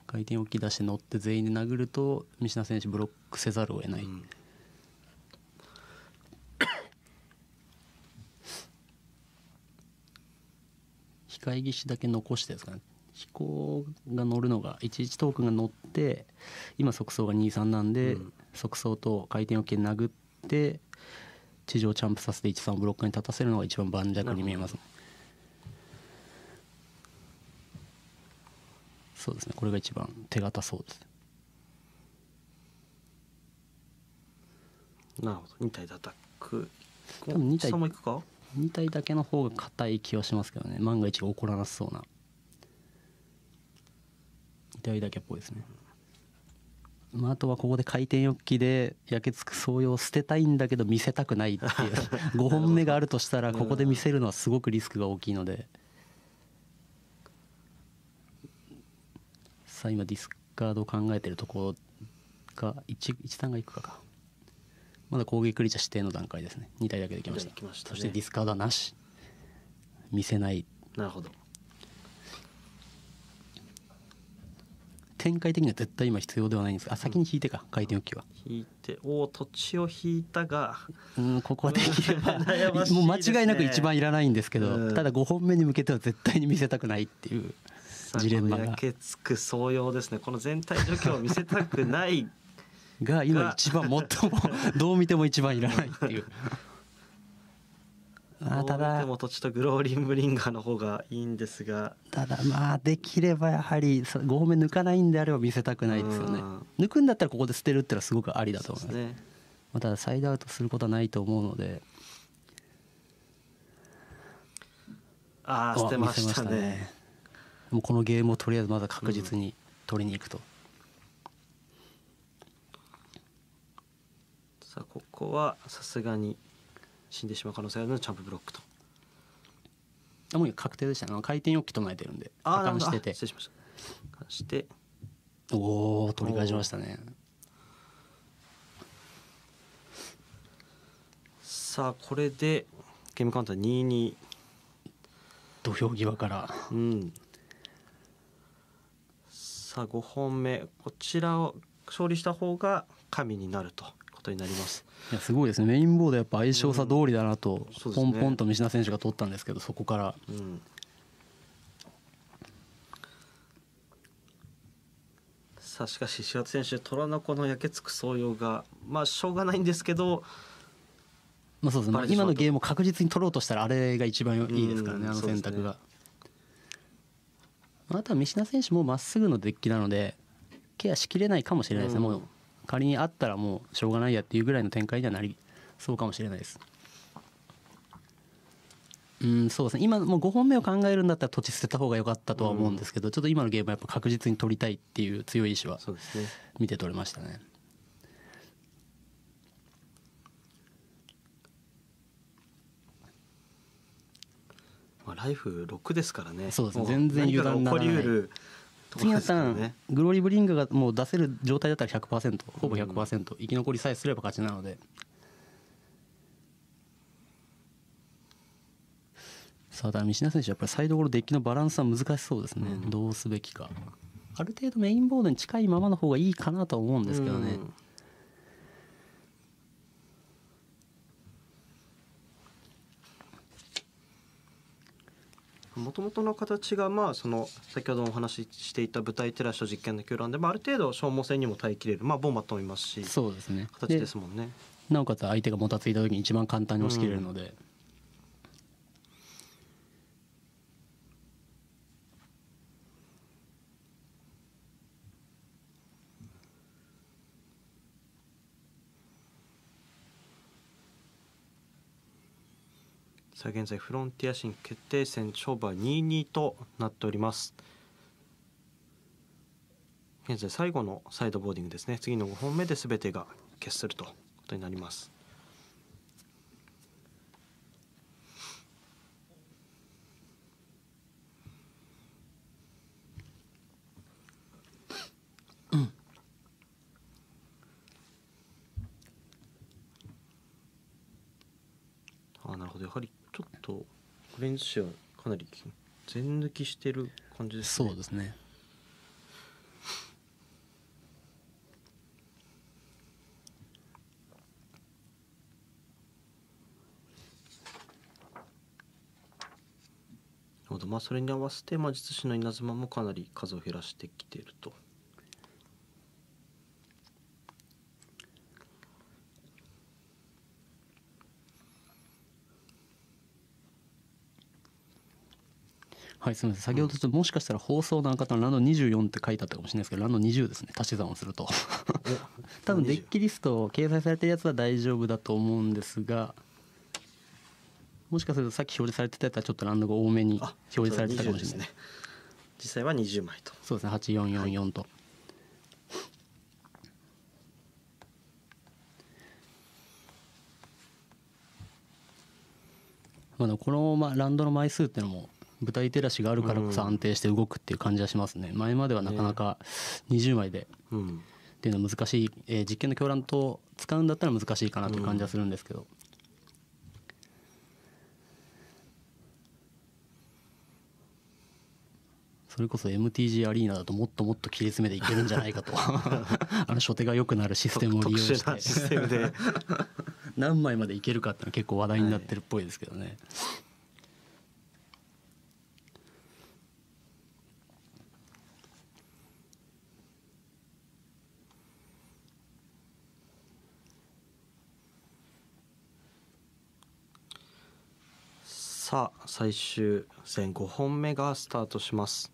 回転置き出して乗って全員で殴ると三品選手ブロックせざるを得ない、うん。控え岸だけ残してですかね。飛行が乗るのが11トークンが乗って今速走が23なんで、うん。速走と回転置きで殴って地上チャンプさせて13をブロックに立たせるのが一番盤石に見えます。ねそうですね。これが一番手堅そうですなるほど。2体でアタック多分二体下もいくか？2体だけの方が硬い気はしますけどね。万が一が起こらなさそうな。2体だけっぽいですね、まあ、あとはここで回転翼機で焼けつく総用を捨てたいんだけど見せたくないっていう。5本目があるとしたらここで見せるのはすごくリスクが大きいのでさあ今ディスカードを考えてるところか 1, 1段がいくかか。まだ攻撃リーチャ指定の段階ですね。2体だけできました。ましたね。そしてディスカードはなし。見せない。なるほど。展開的には絶対今必要ではないんですが。あ先に引いてか。回転浮きは。引いておお土地を引いたが。うんここはできれば。ね。もう間違いなく一番いらないんですけど、うん。ただ5本目に向けては絶対に見せたくないっていうジレンマが焼けつく総用ですね。この全体状況を見せたくない が今一番最もどう見ても一番いらないっていう。あーただ。でも土地とグローリンブリンガーの方がいいんですが。ただまあできればやはり5本目抜かないんであれば見せたくないですよね。うん。抜くんだったらここで捨てるってのはすごくありだと思います。ね。まあただサイドアウトすることはないと思うので。ああ捨てましたねもうこのゲームをとりあえずまだ確実に取りに行くと、さあここはさすがに死んでしまう可能性があるのでチャンプブロックと。あもう確定でしたね回転容器唱えてるんで。あー破綻してて失礼しましたして。おお取り返しましたね。さあこれでゲームカウンター2-2土俵際から。うんさあ5本目こちらを勝利した方が神になるということになります。いやすごいですね。メインボードやっぱ相性差通りだなと、ポンポンと三品選手が取ったんですけどそこから。うん。さあしかし石渡選手虎の子の焼けつく総用がまあしょうがないんですけどまあそうですね、今のゲームを確実に取ろうとしたらあれが一番いいですからね、うんあの選択が、そあとは三品選手もまっすぐのデッキなのでケアしきれないかもしれないですね、うん。もう仮にあったらもうしょうがないやっていうぐらいの展開にはなりそうかもしれないです。うんそうですね。今もう5本目を考えるんだったら土地捨てた方が良かったとは思うんですけど、ちょっと今のゲームはやっぱ確実に取りたいっていう強い意志は見て取れましたねまあライフ6ですからね。そうですね。も全然油断ならない。りうる次のターン、グローリーブリングがもう出せる状態だったら100%ほぼ100%、生き残りさえすれば勝ちなので。さあだから三品選手やっぱりサイドゴロデッキのバランスは難しそうですね、うん。どうすべきか。ある程度メインボードに近いままの方がいいかなとは思うんですけどね、もともとの形がまあその先ほどお話ししていた舞台照らしと実験の球団で、まあ、ある程度消耗戦にも耐えきれる、まあ、ボンバットもいますしそうですね形でですもんね。なおかつ相手がもたついた時に一番簡単に押し切れるので、さあ現在フロンティア新決定戦勝負は2-2となっております。現在最後のサイドボーディングですね。次の5本目で全てが決するということになりますああなるほどやはりちょっとオレンジ紙はかなり全抜きしてる感じですね。そうですね。まあそれに合わせて魔術師の稲妻もかなり数を減らしてきているとはいすみません。先ほどちょっともしかしたら放送の中のランド24って書いてあったかもしれないですけどランド20ですね。足し算をすると。多分デッキリスト掲載されてるやつは大丈夫だと思うんですがもしかするとさっき表示されてたやつはちょっとランドが多めにあ表示されてたかもしれない。そうだ20ですね。実際は20枚と。そうですね。8444と、まあでもこのまあランドの枚数っていうのも舞台照らしがあるからこそ安定して動くっていう感じはしますね。前まではなかなか20枚でうん。っていうのは難しい、えー実験の狂乱と使うんだったら難しいかなという感じはするんですけど、それこそ MTG アリーナだともっともっと切り詰めていけるんじゃないかと。あの初手が良くなるシステムを利用して。テムで。何枚までいけるかっていうのは結構話題になってるっぽいですけどね、さあ最終戦5本目がスタートします。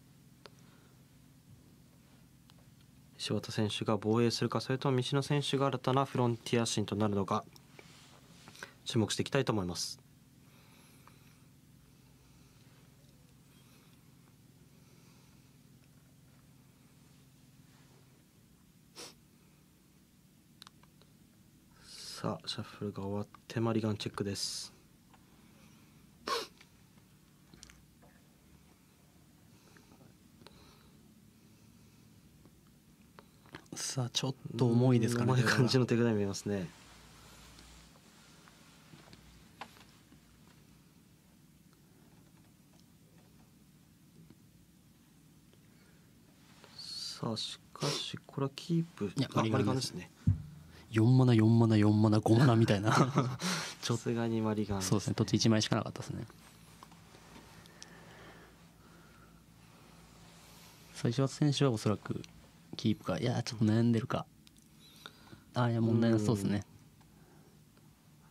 石渡選手が防衛するかそれとも三島選手が新たなフロンティアシンとなるのか注目していきたいと思います。さあシャッフルが終わってマリガンチェックです。さあちょっと重いですかね重い感じのの手札に見えますね。さあしかしこれはキープいやあマリガンです。ね。4マナ4マナ4マナ5マナみたいな。さすがにマリガンそうですね土地1枚しかなかったですね。最初は選手はおそらくキープか。いやちょっと悩んでるか。あいや問題なさそうですね。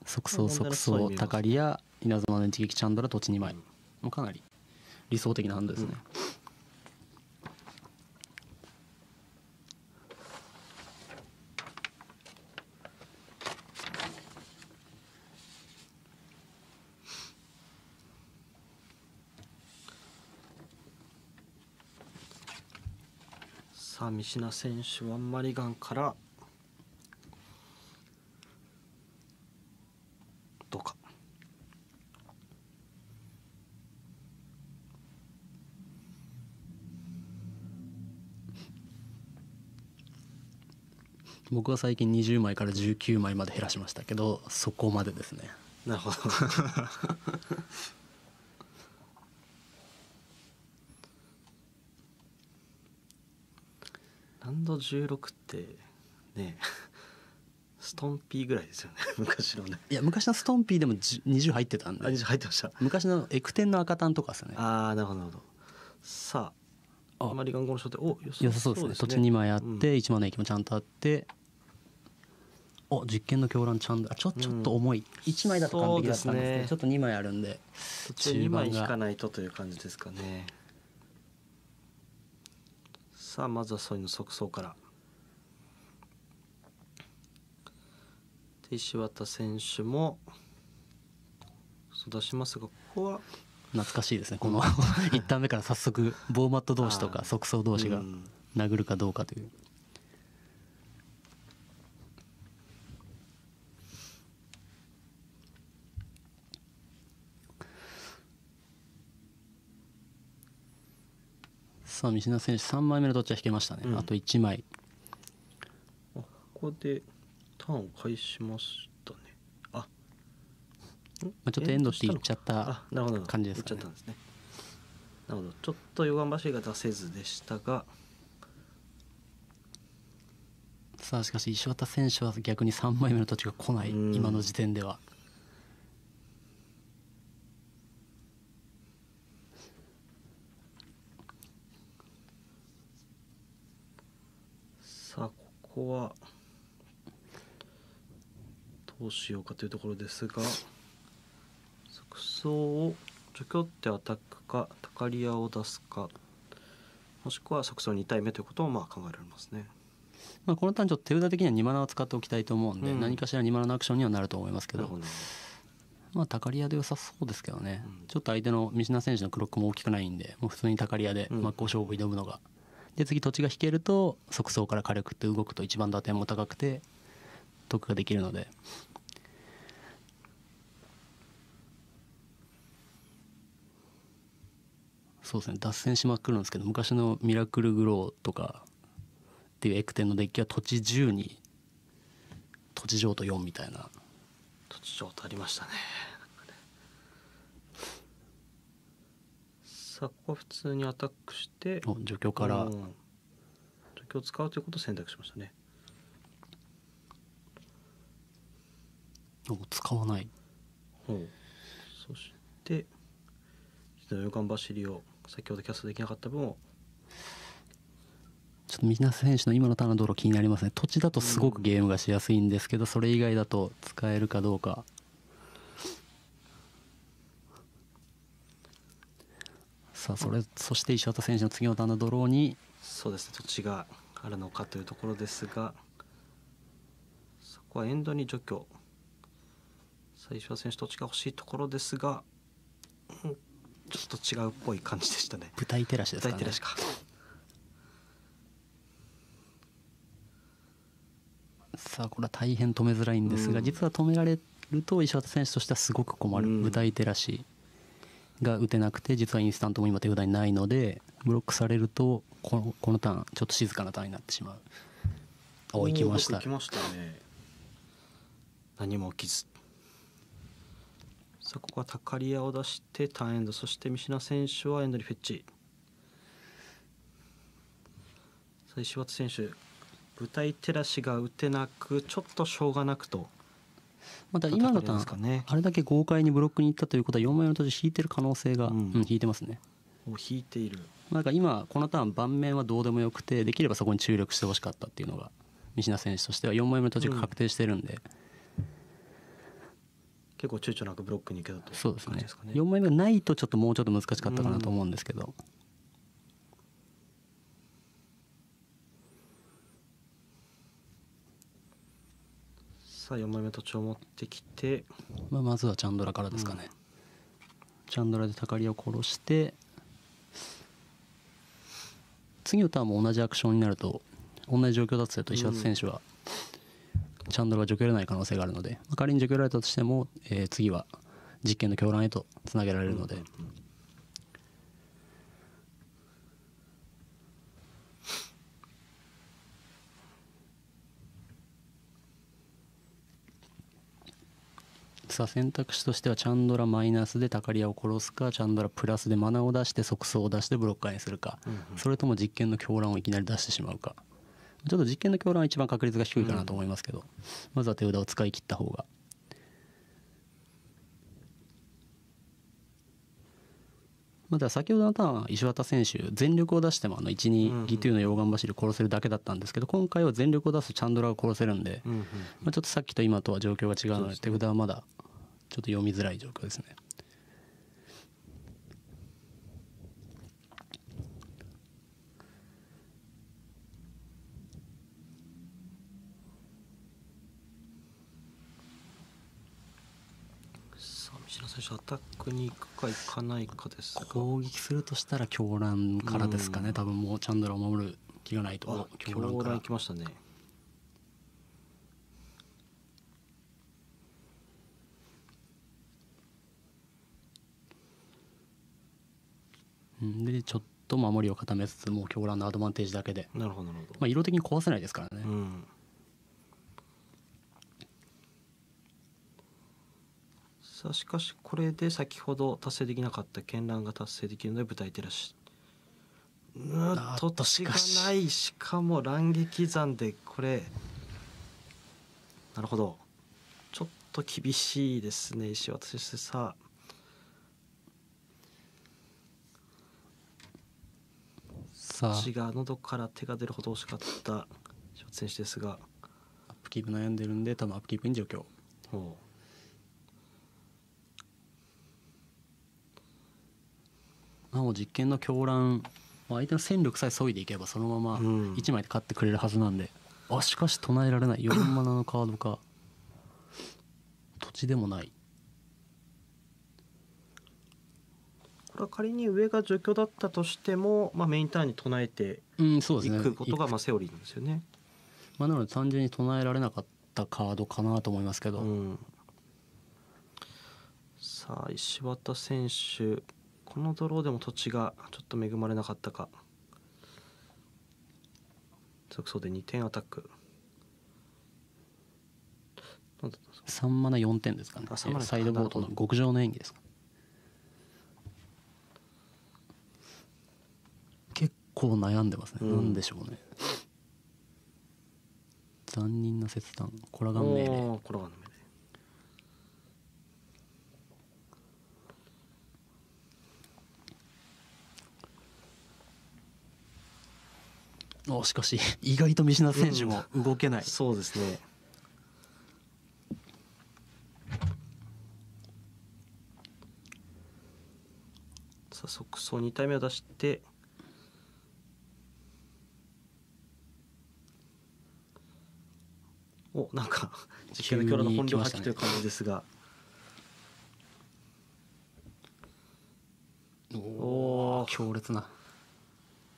即走即走タカリア稲妻の一撃チャンドラ土地2枚。もうかなり理想的なハンドですね、さあ三品選手はマリガンからどうか。僕は最近20枚から19枚まで減らしましたけどそこまでですね。なるほどランド16ってね ストンピーぐらいですよね 昔のね。いや昔のストンピーでも10 20入ってたんあで入ってました。昔のエクテンの赤単とかですよね。ああなるほどなるほど。さああマリガンゴの書店お良さそうですね。土地2枚あって、1万の駅もちゃんとあってお実験の狂乱ちゃんとあちょちょっと重い、1枚だと完璧だったんですけどね。ちょっと2枚あるんで途中2枚引かないとという感じですかねさあまずはそういうの即走から。で石渡選手も出しますがここは。懐かしいですね。この1ターン目から早速ボーマット同士とかあー。即走同士がうん。殴るかどうかというさあ三品選手3枚目のどっちは引けましたね、うん。あと1枚。あここでターンを返しましたね。あ。まあちょっとエンドって言っちゃったあなるほど。感じですかね。言っちゃったんですね。なるほど。ちょっと四眼橋が出せずでしたが。さあしかし石渡選手は逆に3枚目の土地が来ない。うん。今の時点ではさあここはどうしようかというところですが即走を除去ってアタックかタカリアを出すかもしくは即走2体目ということもまあ考えられますね。まあ、このターンちょっと手札的には2マナを使っておきたいと思うんで、うん。何かしら2マナのアクションにはなると思いますけどど。まあタカリアで良さそうですけどね、うん。ちょっと相手の三品選手のクロックも大きくないんでもう普通にタカリアでうん。真っ向勝負挑むのが、で次土地が引けると即走から火力って動くと一番打点も高くて得ができるので。そうですね。脱線しまくるんですけど昔のミラクルグローとかっていうエクテンのデッキは土地10に土地譲渡4みたいな。土地上とありましたね。さあここは普通にアタックしてお除去から。うん。除去を使うということを選択しましたね。お使わない。ほう。そしてヨガン走りを先ほどキャストできなかった分をちょっと水名選手の今のターンの道路気になりますね。土地だとすごくゲームがしやすいんですけどそれ以外だと使えるかどうかさあそれそして石渡選手の次のターンのドローに。そうですね土地があるのかというところですがそこはエンドに除去。最初は選手土地が欲しいところですが、うんちょっと違うっぽい感じでしたね。舞台照らしですかね。大手らしか。さあこれは大変止めづらいんですが、うん。実は止められると石渡選手としてはすごく困る、うん。舞台照らしが打てなくて実はインスタントも今手札にないのでブロックされるとこのこのターンちょっと静かなターンになってしまう。お行きました。おー僕行きましたね。何も起きず。さあここはタカリアを出してターンエンド。そして三品選手はエンドにフェッチ。さあ石渡選手舞台照らしが打てなくちょっとしょうがなくと。また今のターン、ねあれだけ豪快にブロックに行ったということは4枚の途中引いてる可能性が、ううんん引いてますね。を引いている。なんか今このターン盤面はどうでもよくてできればそこに注力してほしかったっていうのが三品選手としては4枚目の途中が確定してるんで、結構躊躇なくブロックに行けたとそうですね。感じですかね。4枚目がないとちょっともうちょっと難しかったかなと思うんですけど、さあ4枚目土地を持ってきて。まあ、まずはチャンドラからですかね、チャンドラでタカリを殺して。次のターンも同じアクションになると同じ状況だとすると石橋選手はチャンドラが除けられない可能性があるので、まあ仮に除けられたとしても、えー次は実験の狂乱へとつなげられるので、さあ選択肢としてはチャンドラマイナスでタカリアを殺すかチャンドラプラスでマナを出して即走を出してブロッカーにするか、それとも実験の狂乱をいきなり出してしまうか。ちょっと実験の狂乱は一番確率が低いかなと思いますけど、まずは手札を使い切った方が。まあ、だから先ほどのターンは石渡選手全力を出してもあのうんう12んギトゥーの溶岩走り殺せるだけだったんですけど今回は全力を出すとチャンドラが殺せるんで、うんうんまあ、ちょっとさっきと今とは状況が違うので手札はまだちょっと読みづらい状況ですね。さあ三島選手アタックに行くか行かないかですが攻撃するとしたら狂乱からですかね、うん。多分もうチャンドラを守る気がないとあ狂乱から。行きましたねうんでちょっと守りを固めつつもう狂乱のアドバンテージだけで、なるほどなるほど、まあ、色的に壊せないですからね、うん。さあしかしこれで先ほど達成できなかった絢爛が達成できるので舞台照らし。うーあーっと土地がしかしないしかも乱撃山でこれ。なるほど。ちょっと厳しいですね石渡先生。さあさ。あ土地が喉から手が出るほど惜しかった石渡選手ですが。アップキープ悩んでるんで多分アップキープに状況。ほなお実験の狂乱まあ相手の戦力さえ削いでいけばそのままうん。1枚で勝ってくれるはずなんで、あしかし唱えられない4マナのカードか。土地でもないうこれは仮に上が除去だったとしても、まあ、メインターンに唱えていくことがまあセオリーなんですよね。まあ、なので単純に唱えられなかったカードかなと思いますけど、うん、さあ石渡選手。このドローでも土地がちょっと恵まれなかったか。続走で2点アタック。なんだったんですか？3マナ4点ですかね。あ3マナサイドボードの極上の演技ですか結構悩んでますね、うん。なんでしょうね。残忍な切断。コラガン命令。コラガンの命令。おしかし意外と三品選手も動けない、そうですね。さあ速走2体目を出しておなんか実験の強羅の本領発揮という感じですが。おおー。お強烈な。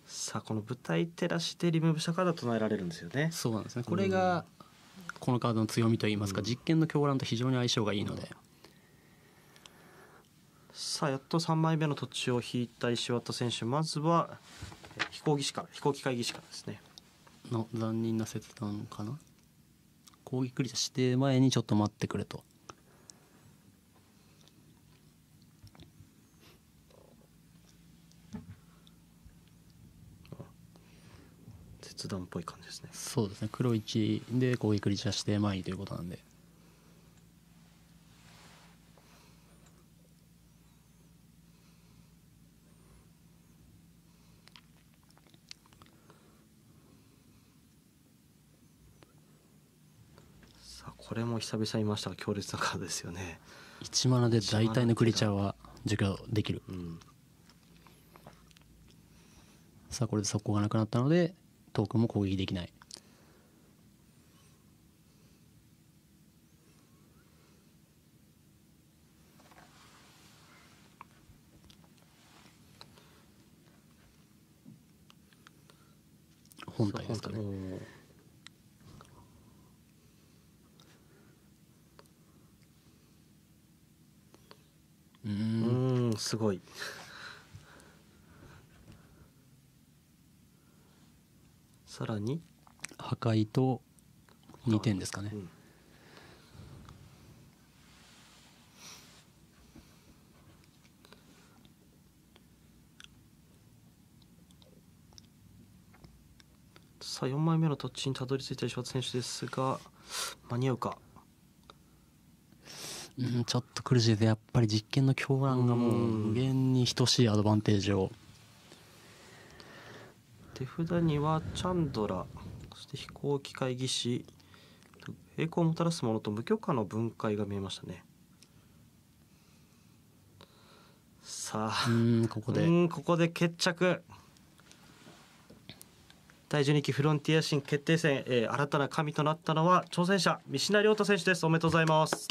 さあこの舞台照らしてリムーブしたカードは唱えられるんですよね。そうなんですね。これがこのカードの強みといいますか、うん。実験の狂乱と非常に相性がいいので、さあやっと3枚目の土地を引いた石渡選手。まずはえ飛行技師から飛行機会議士からですね。の残忍な切断かな攻撃クリアして前にちょっと待ってくれと。切断っぽい感じですね。そうですね。黒1で攻撃クリアして前にということなんでこれも久々に見ました。が強烈なカードですよね。1マナで大体のクリチャーは除去できる。うん。さあこれで速攻がなくなったのでトークンも攻撃できない。本体ですかねうん。すごい。さらに、破壊と2点ですかね。うん。さあ4枚目の土地にたどり着いた石渡選手ですが間に合うか？うんちょっと苦しいですやっぱり実験の狂乱がもう無限に等しいアドバンテージを。手札にはチャンドラそして飛行機会議士栄光をもたらすものと無許可の分解が見えましたね。さあうんここで。うんここで決着。第12期フロンティア新決定戦、えー新たな神となったのは挑戦者三品亮太選手です。おめでとうございます